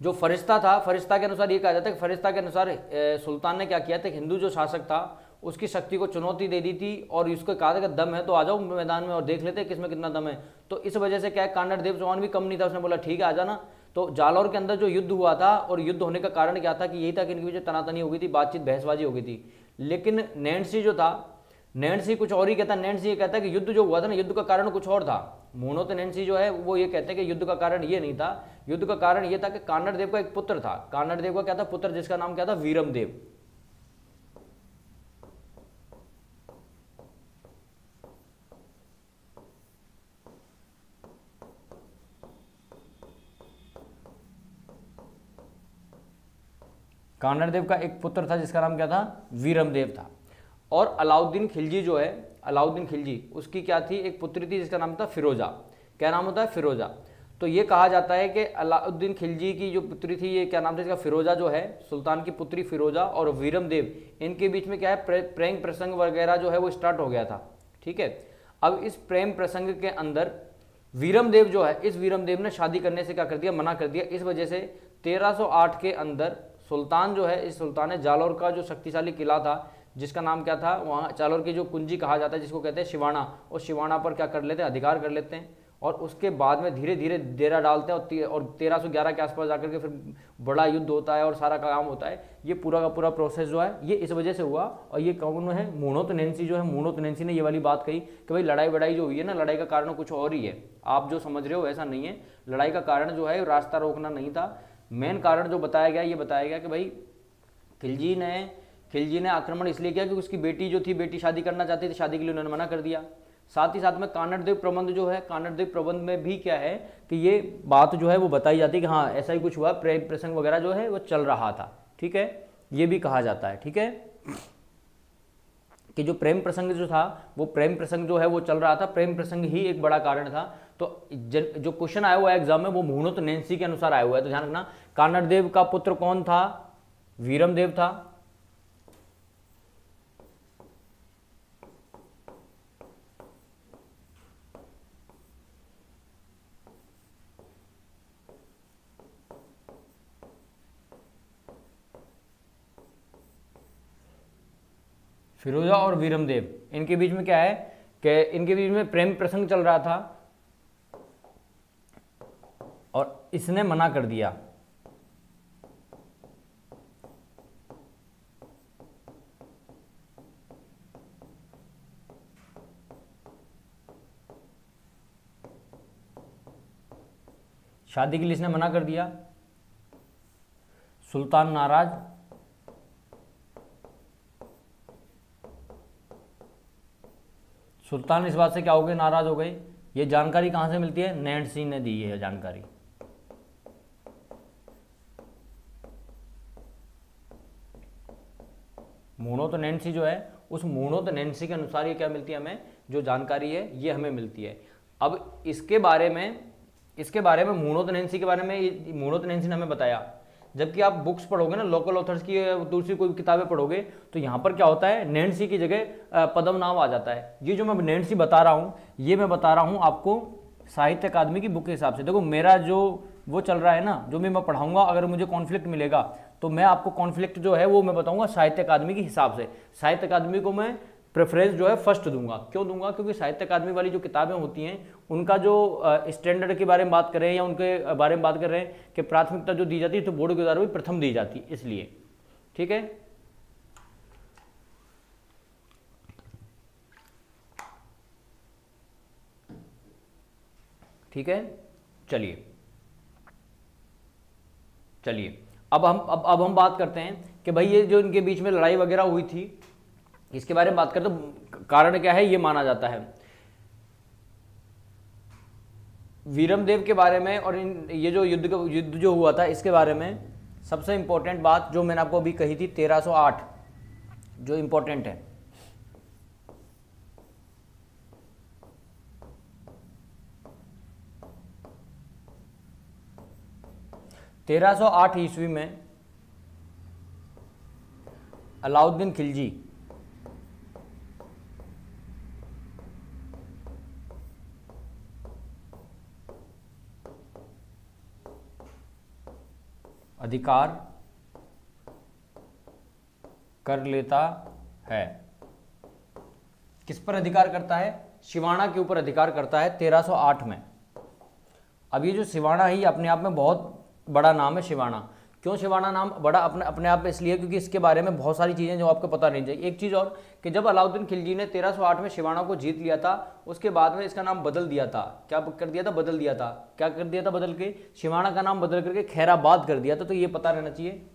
जो फरिश्ता था, फरिश्ता के अनुसार ये कहा जाता है कि फरिश्ता के अनुसार सुल्तान ने क्या किया था हिंदू जो शासक था, उसकी शक्ति को चुनौती दे दी थी और इसको कहा था कि दम है तो आ जाओ मैदान में और देख लेते किसमें कितना दम है। तो इस वजह से क्या है कांडर देव चौहान भी कम नहीं था, उसने बोला, ठीक है, आ जाना। तो जालौर के अंदर जो युद्ध हुआ था और युद्ध होने का कारण क्या था कि यही था कि इनके बीच तनातनी हो गई थी, बातचीत बहसबाजी हो गई थी। लेकिन नैन्सी जो था, नैनसी कुछ और ही कहता नैन ये कहता कि युद्ध जो हुआ था ना, युद्ध का कारण कुछ और था। मोनो तो नैनसी जो है, वो ये कहते हैं कि युद्ध का कारण ये नहीं था। युद्ध का कारण ये था कि कानड़ देव का एक पुत्र था। कानड़ देव का क्या था? पुत्र जिसका नाम क्या था? वीरम देव कानड़ देव का एक पुत्र था जिसका नाम क्या था? वीरम देव था। और अलाउद्दीन खिलजी जो है अलाउद्दीन खिलजी उसकी क्या थी? एक पुत्री थी जिसका नाम था फिरोजा। क्या नाम होता है? फिरोजा। तो ये कहा जाता है कि अलाउद्दीन खिलजी की जो पुत्री थी ये क्या नाम था? इसका फिरोजा जो है सुल्तान की पुत्री फिरोजा और वीरम देव इनके बीच में क्या है? प्रे, प्रेम प्रसंग वगैरह जो है वो स्टार्ट हो गया था। ठीक है? अब इस प्रेम प्रसंग के अंदर वीरम देव जो है इस वीरम देव ने शादी करने से क्या कर दिया? मना कर दिया। इस वजह से 1308 के अंदर सुल्तान जो है, इस सुल्तान जालौर का जो शक्तिशाली किला था, जिसका नाम क्या था, वहाँ जालौर की जो कुंजी कहा जाता है, जिसको कहते हैं शिवाना उस शिवाना पर क्या कर लेते हैं, अधिकार कर लेते हैं, और उसके बाद में धीरे धीरे डेरा डालते हैं, और तेरह सौ ग्यारह के आसपास जाकर के फिर बड़ा युद्ध होता है, और सारा काम होता है, ये पूरा का पूरा प्रोसेस जो है, ये इस वजह से हुआ, और ये कौन है, मोनोत नेंसी जो है, मोनोत नेंसी ने ये वाली बात कही, कि भाई लड़ाई वड़ाई जो हुई है ना, लड़ाई का कारण कुछ और ही है, आप जो समझ रहे हो ऐसा नहीं है, लड़ाई का कारण जो है, रास्ता रोकना नहीं था मेन कारण जो बताया गया, ये बताया गया कि भाई, खिलजी ने खिलजी ने आक्रमण इसलिए किया क्योंकि उसकी बेटी जो थी, बेटी शादी करना चाहती थी, शादी के लिए उन्होंने मना कर दिया। साथ ही साथ में कानड़देव प्रबंध जो है, कानड़देव प्रबंध में भी क्या है कि ये बात जो है वो बताई जाती है कि हाँ ऐसा ही कुछ हुआ प्रेम प्रसंग वगैरह जो है, वो चल रहा था। ठीक है? ये भी कहा जाता है। ठीक है? कि जो प्रेम प्रसंग जो था, वो प्रेम प्रसंग जो है वो चल रहा था। प्रेम प्रसंग ही एक बड़ा कारण था। तो जो क्वेश्चन आया हुआ है एग्ज़ाम में, वो मुहूर्त नेंसी के अनुसार आया हुआ है। तो ध्यान रखना, कानड़देव का पुत्र कौन था? वीरमदेव था। फिरोजा और वीरमदेव। इनके बीच में क्या है कि इनके बीच में प्रेम प्रसंग चल रहा था और इसने मना कर दिया। शादी के लिए इसने मना कर दिया। सुल्तान नाराज़ सुल्तान इस बात से क्या हो गए? नाराज़ हो गए। ये जानकारी कहाँ से मिलती है? नैंड सिंह ने दी है जानकारी। मूणोत नैन्सी जो है, उस मूणोत नैन्सी के अनुसार ये क्या मिलती है हमें? जो जानकारी है, ये हमें मिलती है। अब इसके बारे में, इसके बारे में मूणोत नैन्सी के बारे में मूणोत नैन्सी ने हमें बताया। जबकि आप बुक्स पढ़ोगे ना लोकल ऑथर्स की दूसरी कोई किताबें पढ़ोगे तो यहाँ पर क्या होता है नैन्सी की जगह पदम नाम आ जाता है। ये जो मैं नैन्सी बता रहा हूँ, ये मैं बता रहा हूँ आपको साहित्य अकादमी की बुक के हिसाब से। देखो, मेरा जो, वो चल रहा है ना, जो भी मैं पढ़ाऊँगा, अगर मुझे कॉन्फ्लिक्ट मिलेगा तो मैं आपको कॉन्फ्लिक्ट जो है, वो मैं बताऊँगा साहित्य अकादमी के हिसाब से। साहित्य अकादमी को मैं प्रेफरेंस जो है फ़र्स्ट दूँगा। क्यों दूँगा? क्योंकि साहित्य अकादमी वाली जो किताबें होती हैं, उनका जो स्टैंडर्ड के बारे में बात कर रहे हैं या उनके बारे में बात कर रहे हैं कि प्राथमिकता जो दी जाती है तो बोर्ड के द्वारा भी प्रथम दी जाती है, इसलिए। ठीक है? ठीक है? चलिए। चलिए। अब हम, अब अब हम बात करते हैं कि भाई ये जो इनके बीच में लड़ाई वगैरह हुई थी इसके बारे में बात करें तो कारण क्या है, ये माना जाता है। वीरमदेव के बारे में और इन, ये जो युद्ध युद्ध जो हुआ था, इसके बारे में सबसे इंपॉर्टेंट बात जो मैंने आपको अभी कही थी 1308 जो इंपॉर्टेंट है। तेरह सौ आठ ईस्वी में अलाउद्दीन खिलजी अधिकार कर लेता है। किस पर अधिकार करता है? शिवाणा के ऊपर अधिकार करता है 1308 में। अब ये जो शिवाणा ही अपने आप में बहुत बड़ा नाम है शिवाना क्यों शिवाना नाम बड़ा अपने अपने आप इसलिए क्योंकि इसके बारे में बहुत सारी चीज़ें जो आपको पता नहीं चाहिए। एक चीज़ और कि जब अलाउद्दीन खिलजी ने 1308 में शिवाना को जीत लिया था, उसके बाद में इसका नाम बदल दिया था। क्या कर दिया था? बदल दिया था। क्या कर दिया था? बदल के? शिवाना का नाम बदल करके खैराबाद कर दिया था तो ये पता रहना चाहिए।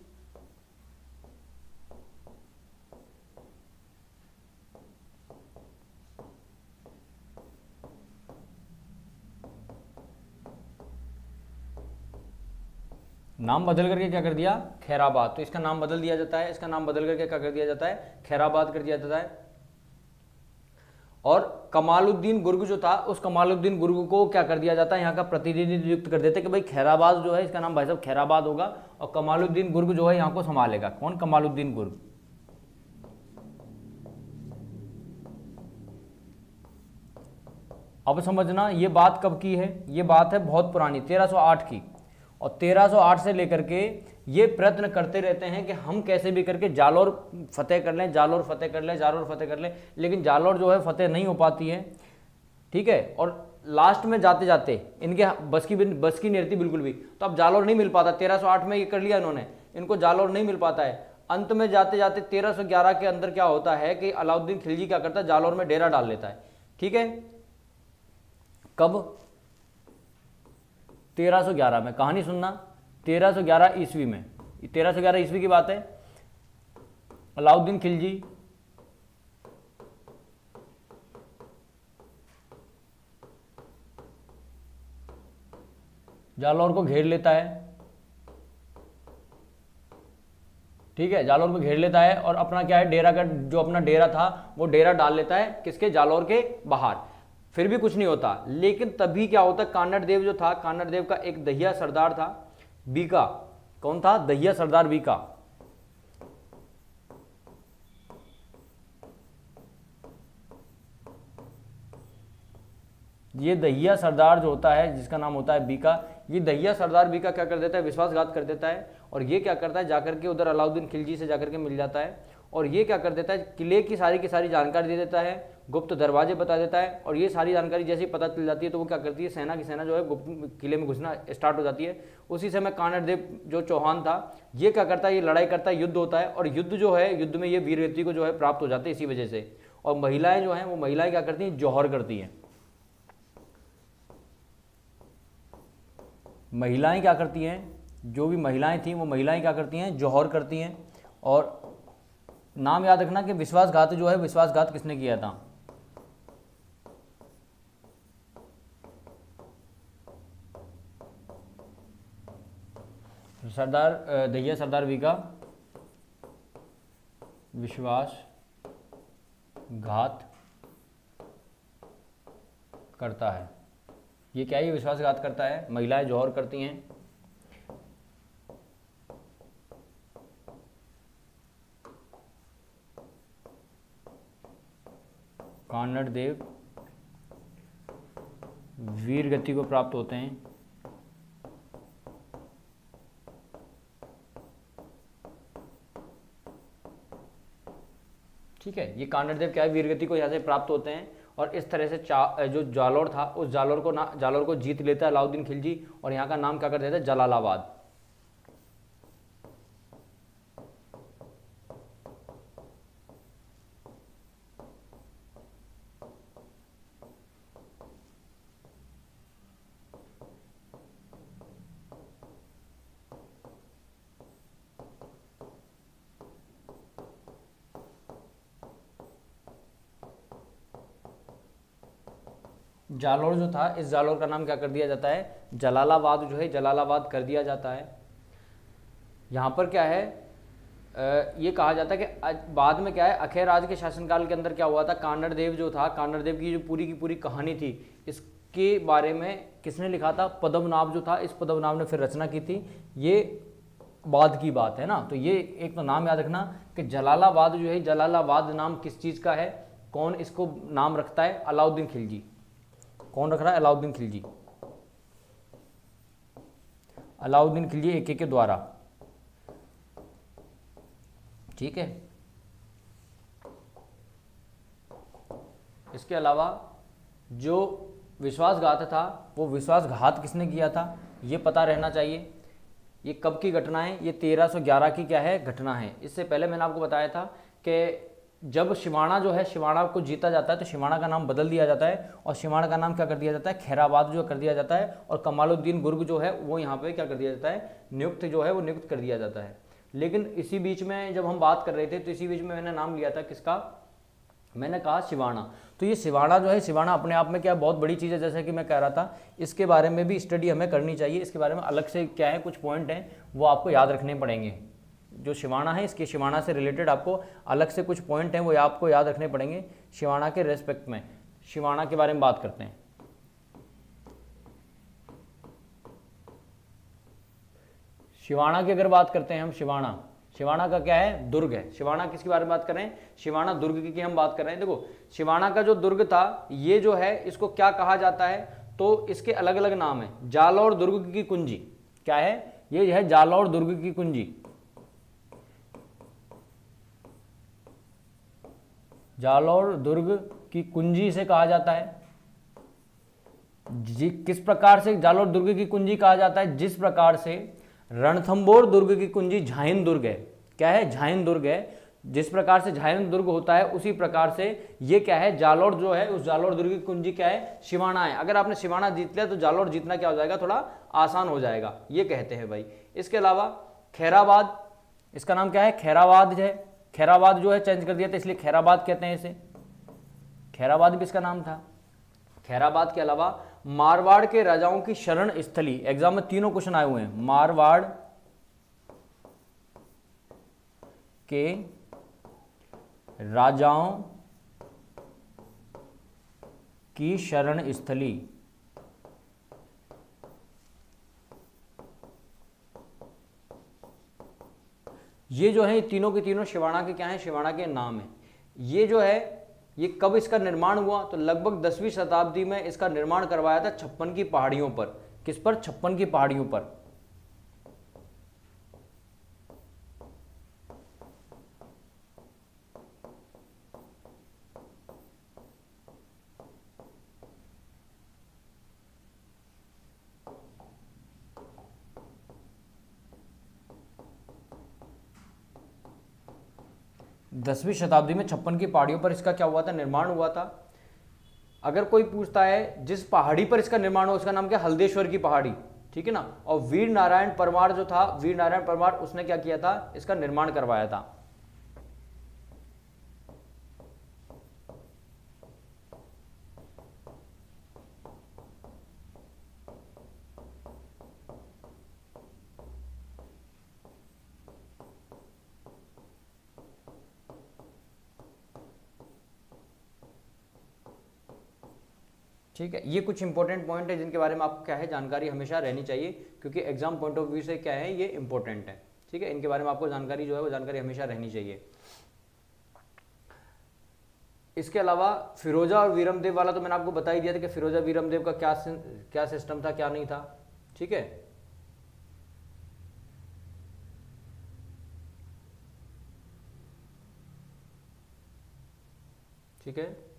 नाम बदल करके क्या कर दिया? खैराबाद। तो इसका नाम बदल दिया जाता है, इसका नाम बदल करके क्या कर दिया जाता है? खैराबाद कर दिया जाता है। और कमालुद्दीन गुर्ग जो था, उस कमालुद्दीन गुर्ग को क्या कर दिया जाता है? यहाँ का प्रतिनिधि नियुक्त कर देते कि भाई खैराबाद जो है, इसका नाम भाई साहब खैराबाद होगा और कमालुद्दीन गुर्ग जो है, यहाँ को संभालेगा। कौन? कमालुद्दीन गुर्ग। अब समझना, ये बात कब की है? ये बात है बहुत पुरानी 1308 की। और 1308 से लेकर के ये प्रयत्न करते रहते हैं कि हम कैसे भी करके जालौर फतेह कर लें, जालौर फतेह कर लें, जालौर फतेह कर लें, लेकिन जालौर जो है फतेह नहीं हो पाती है। ठीक है? और लास्ट में जाते जाते इनके बस की बस की नहीं रहती बिल्कुल भी तो अब जालौर नहीं मिल पाता। 1308 में ये कर लिया इन्होंने। इनको जालौर नहीं मिल पाता है। अंत में जाते जाते 1311 के अंदर क्या होता है कि अलाउद्दीन खिलजी क्या करता है? जालौर में डेरा डाल लेता है। ठीक है? कब? 1311 में, कहानी सुनना 1311 ईस्वी में। 1311 ईस्वी की बात है। अलाउद्दीन खिलजी। जालौर को घेर लेता है। ठीक है, जालौर को घेर लेता है और अपना क्या है, डेरा का जो अपना डेरा था, वो डेरा डाल लेता है, किसके? जालौर के बाहर। फिर भी कुछ नहीं होता। लेकिन तभी क्या होता, कान्नड़ देव जो था कानड़ देव का एक दहिया सरदार था, बीका। कौन था? दहिया सरदार बीका। ये दहिया सरदार जो होता है, जिसका नाम होता है बीका, ये दहिया सरदार बीका क्या कर देता है? विश्वासघात कर देता है। और ये क्या करता है? जाकर के उधर अलाउद्दीन खिलजी से जाकर के मिल जाता है। और ये क्या कर देता है किले की सारी की सारी जानकारी दे देता है, गुप्त दरवाजे बता देता है, और ये सारी जानकारी जैसे ही पता चल जाती है तो वो क्या करती है, सेना की सेना जो है गुप्त किले में घुसना स्टार्ट हो जाती है। उसी समय कानड़देव जो चौहान था, ये क्या करता है, ये लड़ाई करता है, युद्ध होता है, और युद्ध जो है, युद्ध में ये वीरगति को जो है प्राप्त हो जाते हैं इसी वजह से। और महिलाएँ जो हैं, वो महिलाएँ क्या करती हैं, जौहर करती हैं। महिलाएँ क्या करती हैं, जो भी महिलाएँ थी, वो महिलाएँ क्या करती हैं, जौहर करती हैं, और नाम याद रखना कि विश्वासघात जो है, विश्वासघात किसने किया था? सरदार दहिया सरदार वी का विश्वास घात करता है। ये क्या ये विश्वासघात करता है? महिलाएँ जौहर करती हैं। कान्नड़ देव वीर गति को प्राप्त होते हैं। ठीक है, ये कान्नड़ देव क्या है? वीरगति को यहाँ से प्राप्त होते हैं और इस तरह से जो जालौर था, उस जालौर को ना, जालौर को जीत लेता है अलाउद्दीन खिलजी और यहाँ का नाम क्या कर देता है? जलालाबाद। जालौर जो था, इस जालौर का नाम क्या कर दिया जाता है? जलालाबाद जो है, जलालाबाद कर दिया जाता है। यहाँ पर क्या है? ये कहा जाता है कि बाद में क्या है? अखेर राज के शासनकाल के अंदर क्या हुआ था? कान्नड़ देव जो था कान्नड़ देव की जो पूरी की पूरी कहानी थी, इसके बारे में किसने लिखा था? पद्मनाभ जो था, इस पद्मनाभ ने फिर रचना की थी। ये बाद की बात है ना? तो ये एक तो नाम याद रखना कि जलालाबाद जो है, जलालाबाद नाम किस चीज़ का है? कौन इसको नाम रखता है? अलाउद्दीन खिलजी। कौन रख रहा है? अलाउद्दीन खिलजी। अलाउद्दीन खिलजी एक के द्वारा। ठीक है? इसके अलावा जो विश्वासघात था, वो विश्वासघात किसने किया था? ये पता रहना चाहिए। ये कब की घटना है ये 1311 की क्या है? घटना है। इससे पहले मैंने आपको बताया था कि जब शिवाणा जो है, शिवाणा को जीता जाता है तो शिवाणा का नाम बदल दिया जाता है। और शिवाणा का नाम क्या कर दिया जाता है? खैराबाद जो कर दिया जाता है और कमालुद्दीन गुर्ग जो है, वो यहाँ पे क्या कर दिया जाता है? नियुक्त जो है, वो नियुक्त कर दिया जाता है। लेकिन इसी बीच में जब हम बात कर रहे थे तो इसी बीच में मैंने नाम लिया था किसका? मैंने कहा शिवाणा। तो ये शिवाणा जो है, शिवाणा अपने आप में क्या बहुत बड़ी चीज़ है, जैसे कि मैं कह रहा था। इसके बारे में भी स्टडी हमें करनी चाहिए। इसके बारे में अलग से क्या है, कुछ पॉइंट हैं, वो आपको याद रखने पड़ेंगे। जो शिवाणा है, इसके शिवाणा से रिलेटेड आपको अलग से कुछ पॉइंट हैं, वो आपको याद रखने पड़ेंगे शिवाणा के रेस्पेक्ट में। शिवाणा के बारे में बात करते हैं। शिवाणा की अगर बात करते हैं हम, शिवाणा। शिवाणा का क्या है? दुर्ग है। शिवाणा किसके बारे में बात कर रहे हैं? शिवाणा दुर्ग की हम बात कर रहे हैं। देखो, शिवाणा का जो दुर्ग था, ये जो है, इसको क्या कहा जाता है? तो इसके अलग अलग नाम है। जालौर दुर्ग की कुंजी। क्या है? ये है जालौर दुर्ग की कुंजी। जालौर दुर्ग की कुंजी से कहा जाता है। जी, किस प्रकार से जालौर दुर्ग की कुंजी कहा जाता है? जिस प्रकार से रणथंबोर दुर्ग की कुंजी झाइन दुर्ग है। क्या है? झाइन दुर्ग है। जिस प्रकार से झाइन दुर्ग होता है, उसी प्रकार से ये क्या है? जालौर जो है, उस जालौर दुर्ग की कुंजी क्या है? शिवाना है। अगर आपने शिवाना जीत लिया तो जालौर जीतना क्या हो जाएगा? थोड़ा आसान हो जाएगा। ये कहते हैं भाई। इसके अलावा खैराबाद, इसका नाम क्या है? खैराबाद है। खैराबाद जो है चेंज कर दिया था, इसलिए खैराबाद कहते हैं इसे। खैराबाद भी इसका नाम था। खैराबाद के अलावा मारवाड़ के राजाओं की शरण स्थली, एग्ज़ाम में तीनों क्वेश्चन आए हुए हैं। मारवाड़ के राजाओं की शरण स्थली। ये जो है तीनों के तीनों शिवाणा के क्या है? शिवाणा के नाम है। ये जो है, ये कब इसका निर्माण हुआ? तो लगभग दसवीं शताब्दी में इसका निर्माण करवाया था छप्पन की पहाड़ियों पर। किस पर? छप्पन की पहाड़ियों पर। दसवीं शताब्दी में छप्पन की पहाड़ियों पर इसका क्या हुआ था? निर्माण हुआ था। अगर कोई पूछता है, जिस पहाड़ी पर इसका निर्माण हुआ, उसका नाम क्या? हल्देश्वर की पहाड़ी, ठीक है ना? और वीर नारायण परमार जो था, वीर नारायण परमार उसने क्या किया था? इसका निर्माण करवाया था। ठीक है? ये कुछ इंपॉर्टेंट पॉइंट है जिनके बारे में आपको क्या है? जानकारी हमेशा रहनी चाहिए, क्योंकि एग्ज़ाम पॉइंट ऑफ़ व्यू से क्या है? ये इंपॉर्टेंट है। ठीक है? इनके बारे में आपको जानकारी जो है वो जानकारी हमेशा रहनी चाहिए। इसके अलावा फिरोजा और वीरमदेव वाला तो मैंने आपको बता ही दिया था कि फिरोजा वीरमदेव का क्या क्या सिस्टम था, क्या नहीं था। ठीक है? ठीक है?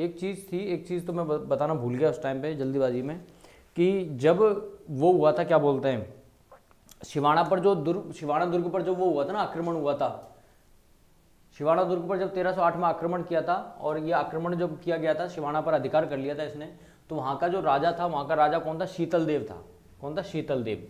एक चीज़ थी, एक चीज़ तो मैं बताना भूल गया उस टाइम पे, जल्दीबाजी में, कि जब वो हुआ था, क्या बोलते हैं शिवाणा पर जो दुर्ग शिवाणा दुर्ग पर जो वो हुआ था ना, आक्रमण हुआ था शिवाणा दुर्ग पर जब 1308 में आक्रमण किया था, और ये आक्रमण जब किया गया था शिवाणा पर अधिकार कर लिया था इसने तो वहाँ का जो राजा था, वहाँ का राजा कौन था शीतल देव था, कौन था शीतल देव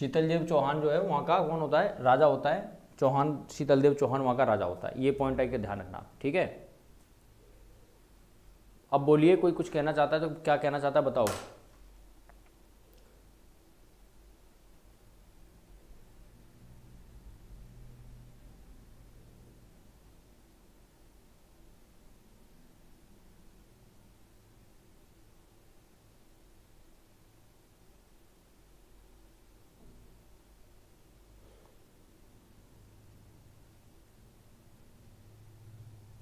शीतलदेव चौहान जो है, वहाँ का कौन होता है? राजा होता है। चौहान, शीतलदेव चौहान वहाँ का राजा होता है। ये पॉइंट है कि ध्यान रखना, ठीक है? अब बोलिए, कोई कुछ कहना चाहता है तो क्या कहना चाहता है बताओ।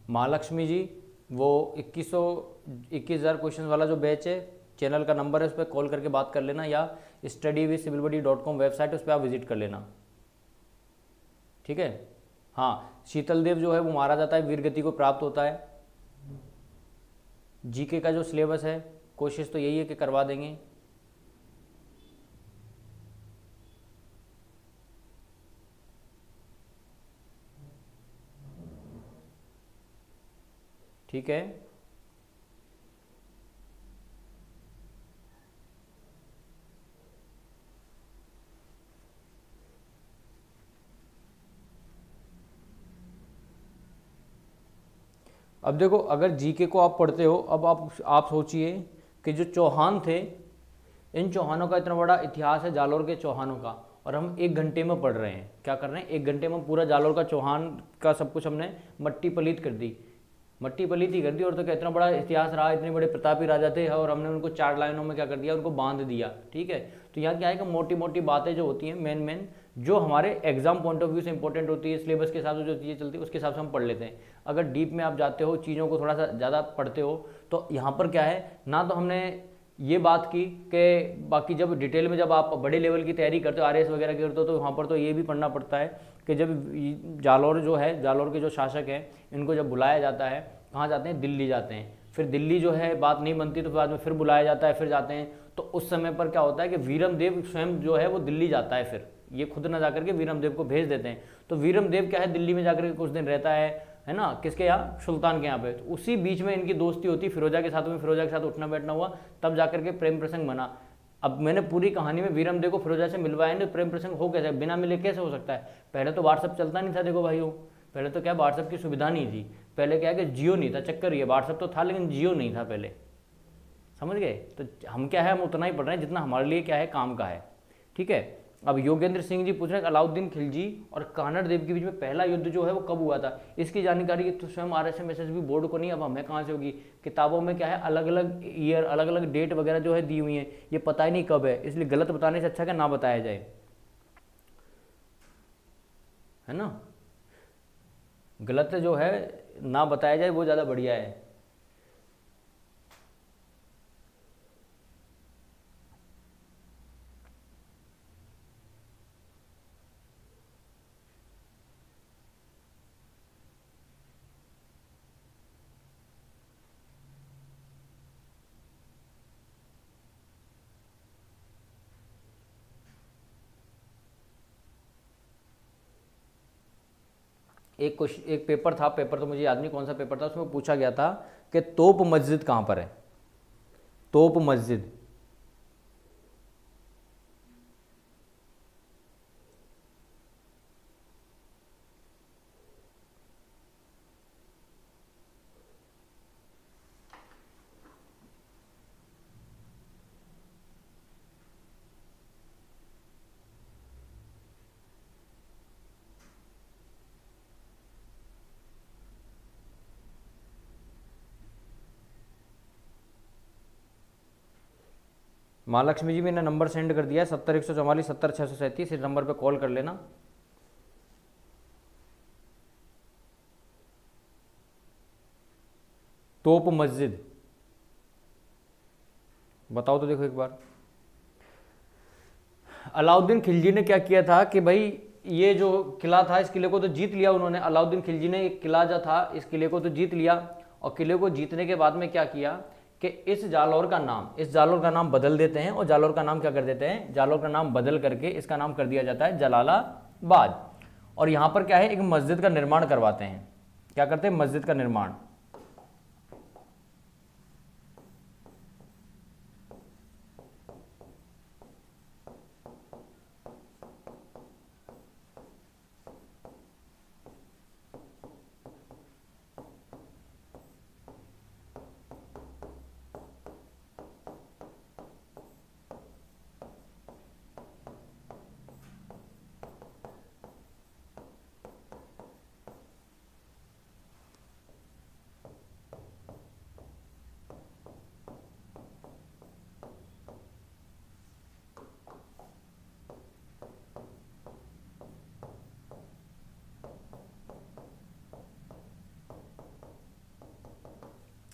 महालक्ष्मी जी, वो इक्कीस सौ इक्कीस हज़ार क्वेश्चन वाला जो बैच है चैनल का नंबर है, उस पर कॉल करके बात कर लेना या study with civil buddy dot com website उस पर आप विज़िट कर लेना। ठीक है? हाँ शीतल देव जो है, वो मारा जाता है, वीरगति को प्राप्त होता है। जीके का जो सिलेबस है, कोशिश तो यही है कि करवा देंगे। ठीक है? अब देखो, अगर जीके को आप पढ़ते हो, अब आप आप सोचिए कि जो चौहान थे, इन चौहानों का इतना बड़ा इतिहास है जालोर के चौहानों का, और हम एक घंटे में पढ़ रहे हैं। क्या कर रहे हैं? एक घंटे में पूरा जालोर का चौहान का सब कुछ हमने मट्टी पलीत कर दी। मट्टी पलीती कर दी और तो क्या इतना बड़ा इतिहास रहा, इतने बड़े प्रतापी राजा थे और हमने उनको चार लाइनों में क्या कर दिया, उनको बाँध दिया, ठीक है? तो यहाँ क्या है कि मोटी मोटी बातें जो होती हैं मेन मेन जो हमारे एग्ज़ाम पॉइंट ऑफ़ व्यू से इंपॉर्टेंट होती है सिलेबस के हिसाब से जो चीज़ें चलती है, उसके हिसाब से हम पढ़ लेते हैं। अगर डीप में आप जाते हो, चीज़ों को थोड़ा सा ज़्यादा पढ़ते हो तो यहाँ पर क्या है, ना तो हमने ये बात की कि बाकी जब डिटेल में जब आप बड़े लेवल की तैयारी करते हो आरएस वगैरह करते हो तो वहाँ पर तो ये भी पढ़ना पड़ता है कि जब जालौर जो है, जालौर के जो शासक हैं, इनको जब बुलाया जाता है, कहाँ जाते हैं? दिल्ली जाते हैं। फिर दिल्ली जो है, बात नहीं बनती तो बाद में फिर बुलाया जाता है, फिर जाते हैं। तो उस समय पर क्या होता है कि वीरम देव स्वयं जो है, वो दिल्ली जाता है फिर। ये खुद ना जाकर के वीरम देव को भेज देते हैं। तो वीरम देव क्या है, दिल्ली में जाकर के कुछ दिन रहता है है ना? किसके यहाँ? सुल्तान के यहाँ पे। तो उसी बीच में इनकी दोस्ती होती, फिरोजा के साथ में फिरोजा के साथ उठना बैठना हुआ, तब जाकर के प्रेम प्रसंग बना। अब मैंने पूरी कहानी में वीरम देखो, फिरोजा से मिलवाया नहीं, प्रेम प्रसंग हो कैसे बिना मिले कैसे हो सकता है? पहले तो व्हाट्सअप चलता नहीं था, देखो भाइयों। पहले तो क्या व्हाट्सअप की सुविधा नहीं थी। पहले क्या है कि जियो नहीं था, चक्कर ये व्हाट्सअप तो था लेकिन जियो नहीं था पहले। समझ गए? तो हम क्या है, हम उतना ही पढ़ रहे हैं जितना हमारे लिए क्या है, काम का है। ठीक है? अब योगेंद्र सिंह जी पूछ रहे हैं अलाउद्दीन खिलजी और कानड़ देव के बीच में पहला युद्ध जो है वो कब हुआ था? इसकी जानकारी तो स्वयं R S M S S B board को नहीं, अब हमें कहाँ से होगी? किताबों में क्या है अलग अलग ईयर अलग अलग डेट वगैरह जो है दी हुई है। ये पता ही नहीं कब है, इसलिए गलत बताने से अच्छा क्या ना बताया जाए। है ना? गलत जो है ना बताया जाए, वो ज़्यादा बढ़िया है। एक क्वेश्चन एक पेपर था, पेपर तो मुझे याद नहीं कौन सा पेपर था, उसमें पूछा गया था कि तोप मस्जिद कहाँ पर है? तोप मस्जिद। महालक्ष्मी जी मैंने नंबर सेंड कर दिया है, सत्तर एक सौ चौवालीस, सत्तर छः सौ सैंतीस, इस नंबर पर कॉल कर लेना। तोप मस्जिद। बताओ तो देखो एक बार। अलाउद्दीन खिलजी ने क्या किया था कि भाई, ये जो किला था, इस किले को तो जीत लिया उन्होंने। अलाउद्दीन खिलजी ने एक किला जो था, इस किले को तो जीत लिया। और किले को जीतने के बाद में क्या किया? कि इस जालौर का नाम, इस जालौर का नाम बदल देते हैं और जालौर का नाम क्या कर देते हैं? जालौर का नाम बदल करके इसका नाम कर दिया जाता है जलालाबाद। और यहाँ पर क्या है? एक मस्जिद का निर्माण करवाते हैं। क्या करते हैं? मस्जिद का निर्माण।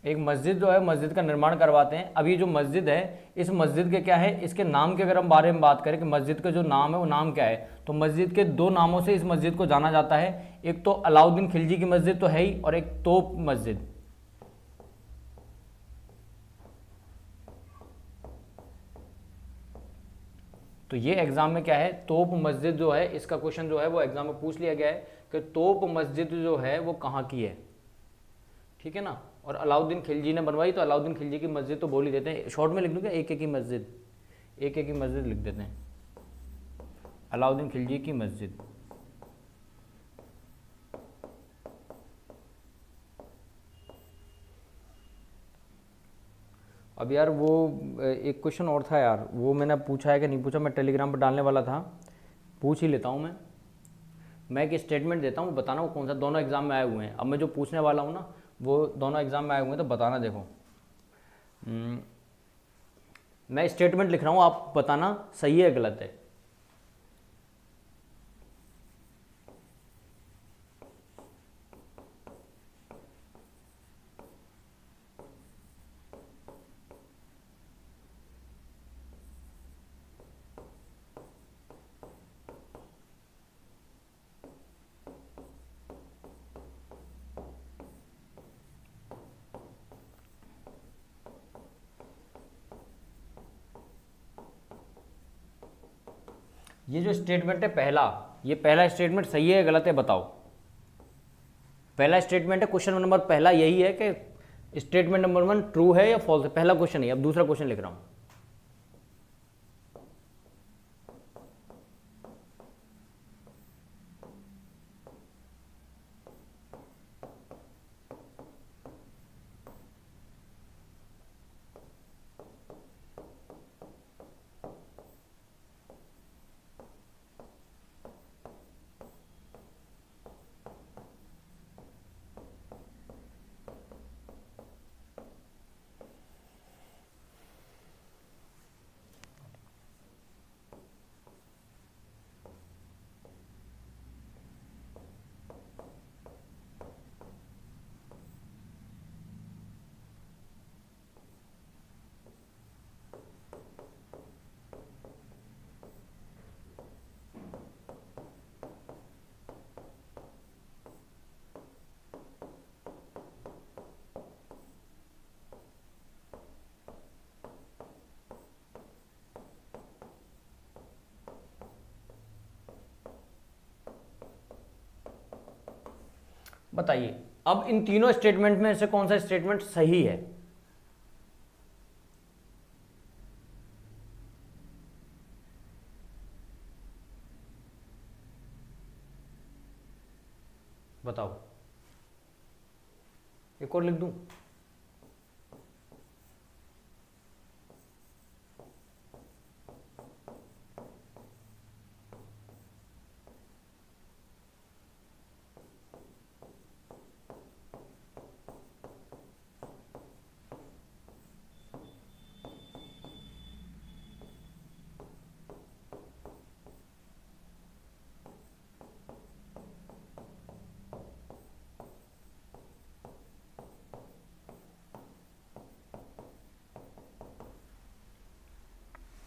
एक मस्जिद जो है, मस्जिद का निर्माण करवाते हैं। अभी जो मस्जिद है, इस मस्जिद के क्या है? इसके नाम के अगर हम बारे में बात करें कि मस्जिद का जो नाम है, वो नाम क्या है? तो मस्जिद के दो नामों से इस मस्जिद को जाना जाता है। एक तो अलाउद्दीन खिलजी की मस्जिद तो है ही, और एक तोप मस्जिद। तो ये एग्ज़ाम में क्या है? तोप मस्जिद जो है, इसका क्वेश्चन जो है, वो एग्ज़ाम में पूछ लिया गया है कि तोप मस्जिद जो है, वो कहाँ की है? ठीक है ना? और अलाउद्दीन खिलजी ने बनवाई तो अलाउद्दीन खिलजी की मस्जिद तो बोल ही देते हैं। शॉर्ट में लिख दूँगा एक एक की मस्जिद। एक एक की मस्जिद लिख देते हैं। अलाउद्दीन खिलजी की मस्जिद। अब यार वो एक क्वेश्चन और था यार। वो मैंने पूछा है कि नहीं पूछा? मैं टेलीग्राम पर डालने वाला था। पूछ ही लेता हूँ मैं। मैं एक स्टेटमेंट देता हूँ, बताना वो कौन सा, दोनों एग्ज़ाम में आए हुए हैं। अब मैं जो पूछने वाला हूँ ना वो दोनों एग्ज़ाम में आए हुए हैं तो बताना देखो। हम्म, मैं स्टेटमेंट लिख रहा हूँ आप बताना सही है गलत है। ये जो स्टेटमेंट है पहला, ये पहला स्टेटमेंट सही है गलत है बताओ। पहला स्टेटमेंट है क्वेश्चन नंबर पहला यही है कि स्टेटमेंट नंबर वन ट्रू है या फॉल्स है? पहला क्वेश्चन है, अब दूसरा क्वेश्चन लिख रहा हूँ। बताइए, अब इन तीनों स्टेटमेंट में से कौन सा स्टेटमेंट सही है? बताओ। एक और लिख दूँ?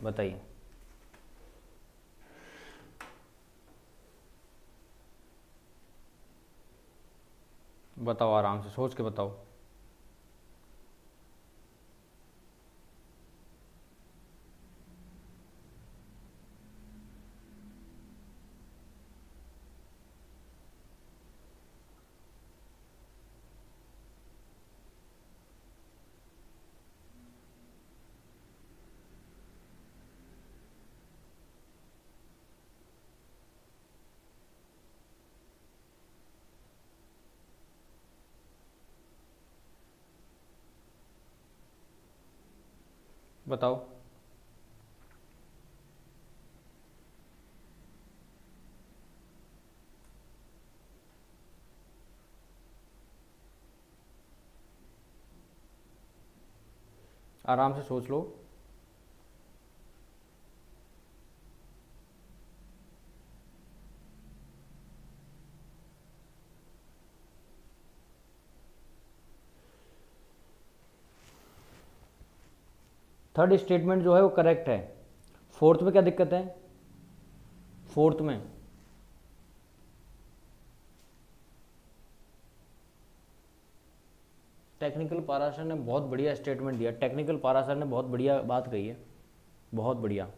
बताइए। बताओ आराम से सोच के बताओ। बताओ। आराम से सोच लो। थर्ड स्टेटमेंट जो है वो करेक्ट है। फोर्थ में क्या दिक्कत है? फोर्थ में। टेक्निकल पाराशर ने बहुत बढ़िया स्टेटमेंट दिया। टेक्निकल पाराशर ने बहुत बढ़िया बात कही है। बहुत बढ़िया।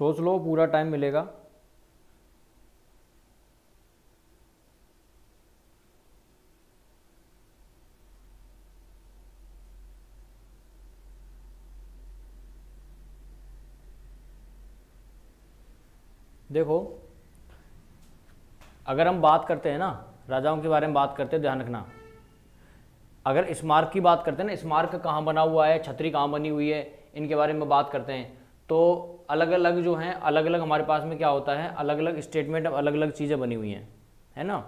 सोच लो, पूरा टाइम मिलेगा। देखो, अगर हम बात करते हैं ना, राजाओं के बारे में बात करते हैं, ध्यान रखना। अगर स्मारक की बात करते हैं ना स्मारक कहाँ बना हुआ है, छतरी कहाँ बनी हुई है, इनके बारे में बात करते हैं। तो अलग अलग जो हैं अलग अलग हमारे पास में क्या होता है अलग अलग स्टेटमेंट अलग अलग चीज़ें बनी हुई हैं, है ना?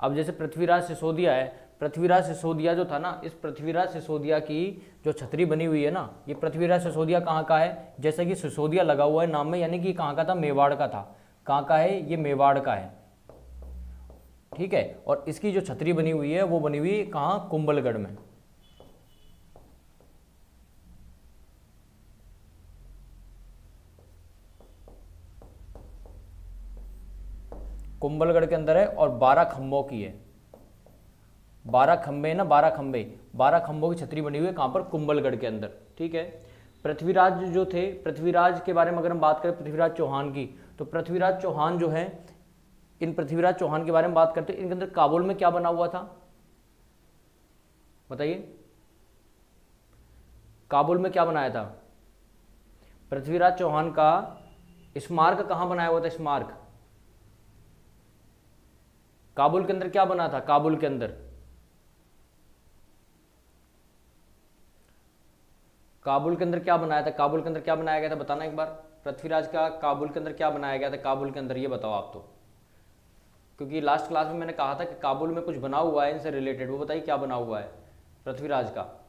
अब जैसे पृथ्वीराज सिसोदिया है, पृथ्वीराज सिसोदिया जो था ना, इस पृथ्वीराज सिसोदिया की जो छतरी बनी हुई है ना, ये पृथ्वीराज सिसोदिया कहाँ का है? जैसे कि सिसोदिया लगा हुआ है नाम में, यानी कि कहाँ का था? मेवाड़ का था। कहाँ का है? ये मेवाड़ का है। ठीक है? और इसकी जो छतरी बनी हुई है, वो बनी हुई कहाँ? कुंभलगढ़ में। कुंभलगढ़ के अंदर है और बारह खंभों की है। बारह खंबे ना, बारह खंबे बारह खंभों की छतरी बनी हुई है कहाँ पर? कुंभलगढ़ के अंदर, ठीक है? पृथ्वीराज जो थे, पृथ्वीराज के बारे में अगर हम बात करें पृथ्वीराज चौहान की तो पृथ्वीराज चौहान जो है, इन पृथ्वीराज चौहान के बारे में बात करते हैं। इनके अंदर काबुल में क्या बना हुआ था? बताइए। काबुल में क्या बनाया था? पृथ्वीराज चौहान का स्मारक कहाँ बनाया हुआ था? स्मारक। काबुल के अंदर क्या बना था? काबुल के अंदर। काबुल के अंदर क्या बनाया था? काबुल के अंदर क्या बनाया गया था? बताना एक बार। पृथ्वीराज का काबुल के अंदर क्या बनाया गया था? काबुल के अंदर, ये बताओ आप तो। क्योंकि लास्ट क्लास में मैंने कहा था कि काबुल में कुछ बना हुआ है इनसे रिलेटेड वो बताइए क्या बना हुआ है? पृथ्वीराज का।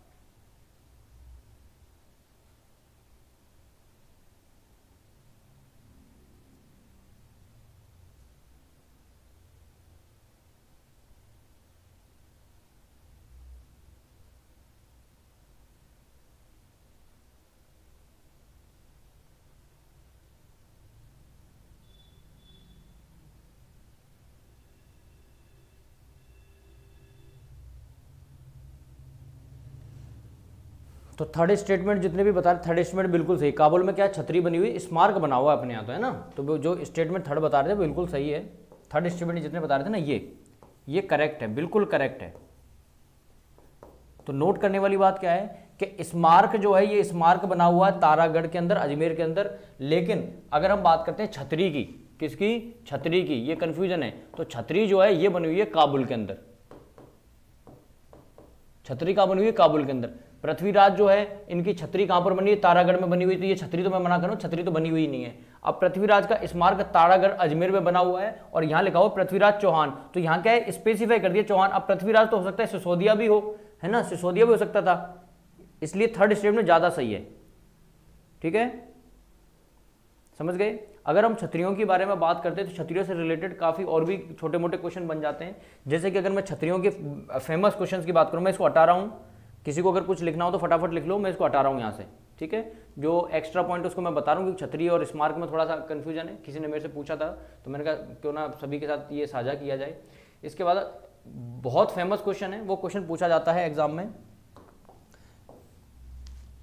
तो थर्ड स्टेटमेंट जितने भी बता रहे थर्ड स्टेटमेंट बिल्कुल सही। काबुल में क्या छतरी बनी हुई स्मार्क बना हुआ है अपने यहाँ तो है ना? तो जो स्टेटमेंट थर्ड बता रहे थे, बिल्कुल सही है। थर्ड स्टेटमेंट जितने बता रहे थे ना, ये ये करेक्ट है, बिल्कुल करेक्ट है। तो नोट करने वाली बात क्या है कि स्मार्क जो है, ये स्मार्क बना हुआ है तारागढ़ के अंदर, अजमेर के अंदर। लेकिन अगर हम बात करते हैं छतरी की, किसकी? छतरी की। ये कंफ्यूजन है। तो छतरी जो है, ये बनी हुई है काबुल के अंदर। छतरी का बनी हुई है? काबुल के अंदर। पृथ्वीराज जो है, इनकी छतरी कहाँ पर बनी है तारागढ़ में बनी हुई। तो ये छतरी तो मैं मना करूँ छतरी तो बनी हुई नहीं है। अब पृथ्वीराज का स्मारक तारागढ़ अजमेर में बना हुआ है और यहाँ लिखा हुआ पृथ्वीराज चौहान। तो यहाँ क्या है? स्पेसिफाई कर दिया चौहान। अब पृथ्वीराज तो हो सकता है सिसोदिया भी हो, है ना? सिसोदिया भी हो सकता था। इसलिए थर्ड स्टेप में ज़्यादा सही है। ठीक है? समझ गए? अगर हम छतरियों के बारे में बात करते हैं तो छतरियों से रिलेटेड काफ़ी और भी छोटे मोटे क्वेश्चन बन जाते हैं। जैसे कि अगर मैं छतरियों के फ़ेमस क्वेश्चन की बात करूँ, मैं इसको हटा रहा हूँ। किसी को अगर कुछ लिखना हो तो फटाफट लिख लो, मैं इसको हटा रहा हूँ यहाँ से, ठीक है? जो एक्स्ट्रा पॉइंट उसको मैं बता रहा हूँ कि छतरी और स्मार्क में थोड़ा सा कन्फ्यूज़न है, किसी ने मेरे से पूछा था तो मैंने कहा, क्यों ना सभी के साथ ये साझा किया जाए? इसके बाद बहुत फ़ेमस क्वेश्चन है, वो क्वेश्चन पूछा जाता है एग्ज़ाम में।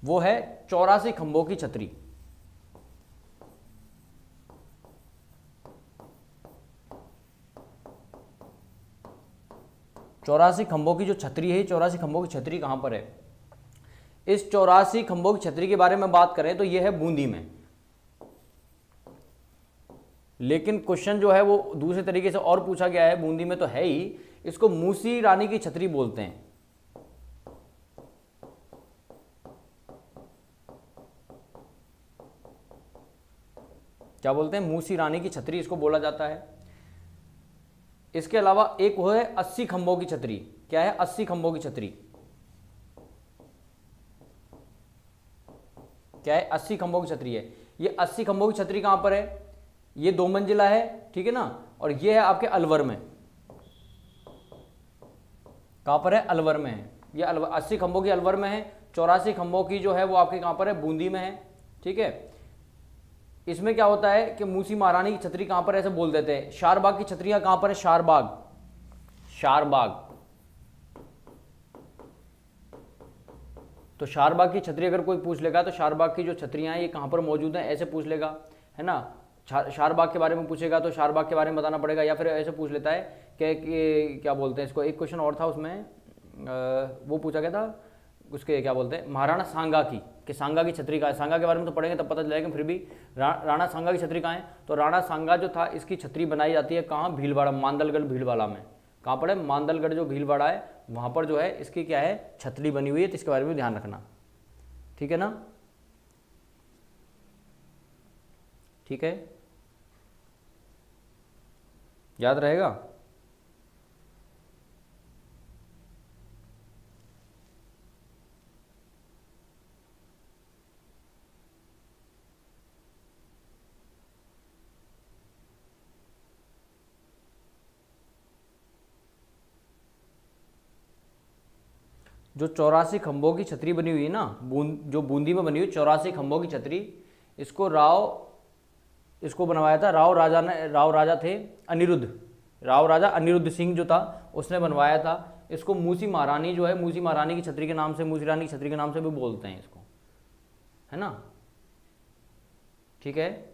वो है चौरासी खंभों की छतरी। चौरासी खंभों की जो छतरी है चौरासी खंभों की छतरी कहाँ पर है? इस चौरासी खंभों की छतरी के बारे में बात करें तो यह है बूंदी में। लेकिन क्वेश्चन जो है वो दूसरे तरीके से और पूछा गया है, बूंदी में तो है ही। इसको मूसी रानी की छतरी बोलते हैं। क्या बोलते हैं? मूसी रानी की छतरी इसको बोला जाता है। इसके अलावा एक वो है अस्सी खंभों की छतरी। क्या है अस्सी खंभों की छतरी? क्या है अस्सी खंभों की छतरी है? ये अस्सी खंभों की छतरी कहाँ पर है? ये दो मंजिला है, ठीक है ना? और ये है आपके अलवर में। कहाँ पर है? अलवर में है। ये अस्सी खंभों की अलवर में है, चौरासी खंभों की जो है वो आपके कहाँ पर है? बूंदी में है, ठीक है? इसमें क्या होता है कि मूसी महारानी की छतरी कहाँ पर ऐसे बोल देते हैं। शारबाग की छतरियाँ कहाँ पर है? शारबाग। शारबाग। तो शारबाग की छतरी अगर कोई पूछ लेगा तो शारबाग की जो छतरियाँ हैं, ये कहाँ पर मौजूद हैं, ऐसे पूछ लेगा, है ना? शारबाग के बारे में पूछेगा तो शारबाग के बारे में बताना पड़ेगा, या फिर ऐसे पूछ लेता है कि क्या बोलते हैं इसको? एक क्वेश्चन और था उसमें वो पूछा गया था, उसके क्या बोलते हैं? महाराणा सांगा की। कि सांगा की छतरी कहाँ है? सांगा के बारे में तो पढ़ेंगे तब पता चलेगा फिर भी रा, राणा सांगा की छतरी कहाँ है? तो राणा सांगा जो था इसकी छतरी बनाई जाती है कहाँ? भीलवाड़ा मांदलगढ़ भीलवाड़ा में। कहाँ पर है? मांदलगढ़ जो भीलवाड़ा है वहाँ पर जो है इसकी क्या है? छतरी बनी हुई है तो इसके बारे में ध्यान रखना। ठीक है ना? ठीक है? याद रहेगा? जो चौरासी खंभों की छतरी बनी हुई है ना, बूंद, जो बूंदी में बनी हुई चौरासी खंभों की छतरी, इसको राव, इसको बनवाया था, राव राजा ने, राव राजा थे अनिरुद्ध। राव राजा अनिरुद्ध सिंह जो था, उसने बनवाया था। इसको मूसी महारानी जो है, मूसी महारानी की छतरी के नाम से, मूसी रानी की छतरी के नाम से भी बोलते हैं इसको। है ना? ठीक है?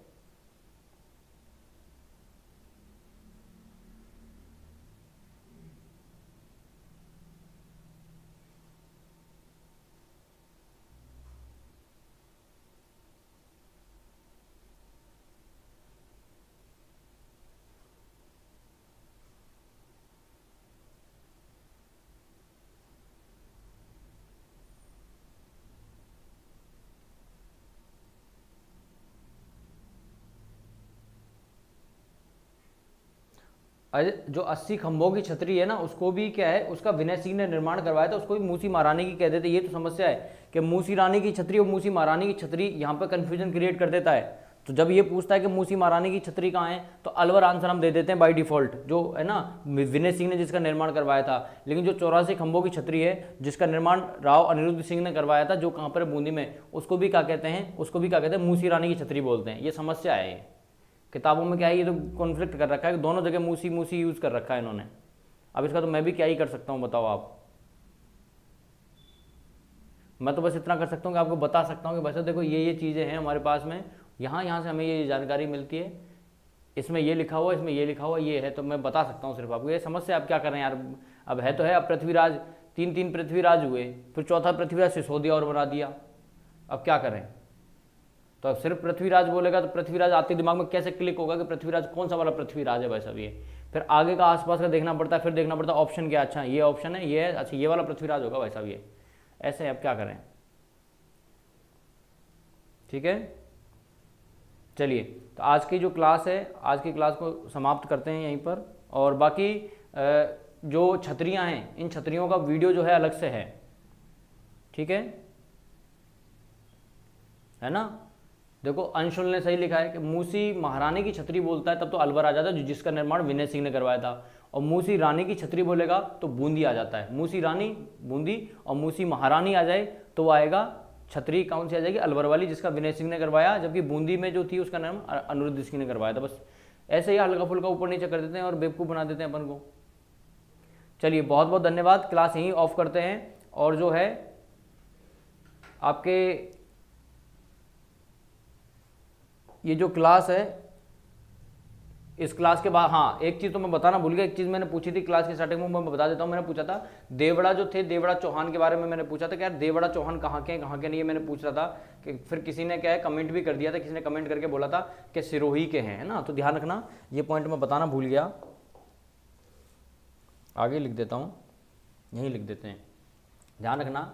जो 80 खंभों की छतरी है ना, उसको भी क्या है, उसका विनय सिंह ने निर्माण करवाया था, उसको भी मूसी महारानी की कह देते, ये तो समस्या है कि मूसी रानी की छतरी और मूसी महारानी की छतरी यहाँ पर कन्फ्यूज़न क्रिएट कर देता है। तो जब ये पूछता है कि मूसी महारानी की छतरी कहाँ है तो अलवर आंसर हम दे देते हैं बाई डिफ़ॉल्ट जो है ना, विनय सिंह ने जिसका निर्माण करवाया था। लेकिन जो चौरासी खंभों की छतरी है, जिसका निर्माण राव अनिरुद्ध सिंह ने करवाया था, जो कहाँ पर बूंदी में, उसको भी क्या कहते हैं, उसको भी क्या कहते हैं, मूसी रानी की छतरी बोलते हैं। ये समस्या है। किताबों में क्या है, ये तो कॉन्फ्लिक्ट कर रखा है दोनों जगह मूसी मूसी यूज़ कर रखा है इन्होंने। अब इसका तो मैं भी क्या ही कर सकता हूँ, बताओ आप। मैं तो बस इतना कर सकता हूँ कि आपको बता सकता हूँ कि वैसे देखो ये ये चीज़ें हैं हमारे पास में, यहाँ यहाँ से हमें ये जानकारी मिलती है। इसमें ये लिखा हुआ इसमें ये लिखा हुआ ये है तो मैं बता सकता हूँ सिर्फ़ आपको। ये समझ से आप क्या कर यार, अब है तो है, अब पृथ्वीराज तीन तीन पृथ्वीराज हुए, फिर चौथा पृथ्वीराज सिसोदिया और बना दिया। अब क्या करें? तो अब सिर्फ़ पृथ्वीराज बोलेगा तो पृथ्वीराज आपके दिमाग में कैसे क्लिक होगा कि पृथ्वीराज कौन सा वाला पृथ्वीराज है वैसा भी फिर आगे का आसपास का देखना पड़ता है फिर देखना पड़ता है ऑप्शन क्या अच्छा ये ऑप्शन है, ये अच्छा ये वाला पृथ्वीराज होगा वैसा भी है ऐसे अब क्या करें? ठीक है? चलिए तो आज की जो क्लास है, आज की क्लास को समाप्त करते हैं यहीं पर। और बाकी जो छतरियाँ हैं, इन छतरियों का वीडियो जो है अलग से है। ठीक है? है ना? देखो, अंशुल ने सही लिखा है कि मूसी महारानी की छतरी बोलता है, तब तो अलवर आ जाता है, जिसका निर्माण विनय सिंह ने करवाया था। और मूसी रानी की छतरी बोलेगा तो बूंदी आ जाता है। मूसी रानी, बूंदी और मूसी महारानी आ जाए तो आएगा, छतरी कौन सी आ जाएगी? अलवर वाली, जिसका विनय सिंह ने करवाया, जबकि बूंदी में जो थी, उसका नाम अनुरुद्ध सिंह ने करवाया था। बस ऐसे ही हल्का फुल्का ऊपर नीचे कर देते हैं और बेवकूफ़ बना देते हैं अपन को। चलिए बहुत बहुत धन्यवाद। क्लास यहीं ऑफ़ करते हैं। और जो है, आपके ये जो क्लास है, इस क्लास के बाद हाँ एक चीज़ तो मैं बताना भूल गया, एक चीज़ मैंने पूछी थी क्लास के स्टार्टिंग में, मैं बता देता हूँ, मैंने पूछा था, देवड़ा जो थे, देवड़ा चौहान के बारे में मैंने पूछा था कि यार देवड़ा चौहान कहाँ के हैं, कहाँ के नहीं है, मैंने पूछ रहा था कि फिर किसी ने क्या है कमेंट भी कर दिया था, किसी ने कमेंट करके बोला था कि सिरोही के हैं, है ना? तो ध्यान रखना, ये पॉइंट मैं बताना भूल गया। आगे लिख देता हूँ, यहीं लिख देते हैं। ध्यान रखना,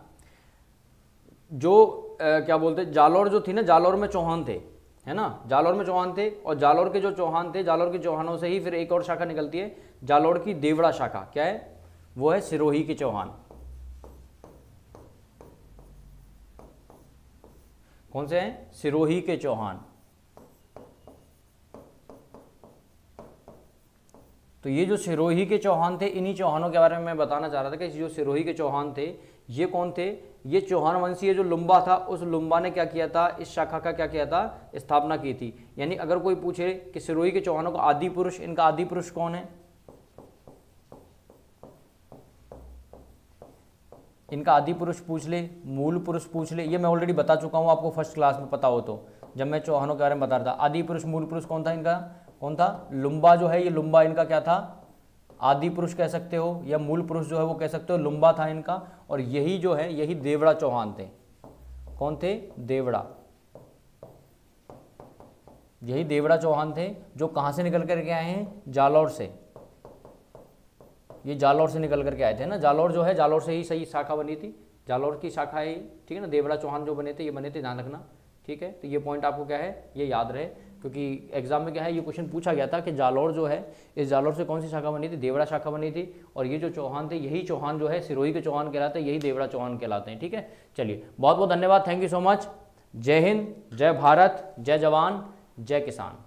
जो क्या बोलते जालौर जो थी ना, जालौर में चौहान थे है ना? जालौर में चौहान थे और जालौर के जो चौहान थे, जालौर के चौहानों से ही फिर एक और शाखा निकलती है, जालौर की देवड़ा शाखा। क्या है? वो है सिरोही के चौहान। कौन से हैं? सिरोही के चौहान। तो ये जो सिरोही के चौहान थे, इन्हीं चौहानों के बारे में मैं बताना चाह रहा था कि जो सिरोही के चौहान थे, ये कौन थे? ये चौहान वंशीय जो लुम्बा था, उस लुम्बा ने क्या किया था, इस शाखा का क्या किया था, स्थापना की थी। यानी अगर कोई पूछे कि सिरोही के चौहानों का आदि पुरुष, इनका आदि पुरुष कौन है? इनका आदि पुरुष पूछ ले, मूल पुरुष पूछ ले, ये मैं ऑलरेडी बता चुका हूँ, आपको फ़र्स्ट क्लास में पता हो तो। जब मैं चौहानों के बारे में बता रहा था, आदि पुरुष, मूल पुरुष कौन था इनका? कौन था? लुम्बा जो है, ये लुम्बा इनका क्या था? आदि पुरुष कह सकते हो, या मूल पुरुष जो है वो कह सकते हो, लुम्बा था इनका, और यही जो है, यही देवड़ा चौहान थे। कौन थे? देवड़ा। यही देवड़ा चौहान थे, जो कहाँ से निकल करके आए हैं? जालौर से। ये जालौर से निकल करके आए थे ना? जालौर जो है, जालौर से ही सही शाखा बनी थी। जालौर की शाखा है, ठीक है ना? देवड़ा चौहान जो बने थे, ये बने थे, ध्यान रखना, ठीक है? तो ये पॉइंट आपको क्या है? ये याद रहे। क्योंकि एग्ज़ाम में क्या है, ये क्वेश्चन पूछा गया था कि जालौर जो है, इस जालौर से कौन सी शाखा बनी थी? देवड़ा शाखा बनी थी। और ये जो चौहान थे, यही चौहान जो है, सिरोही के चौहान कहलाते हैं, यही देवड़ा चौहान कहलाते हैं, ठीक है? चलिए बहुत बहुत धन्यवाद थैंक यू सो मच जय हिंद, जय भारत, जय जवान, जय किसान।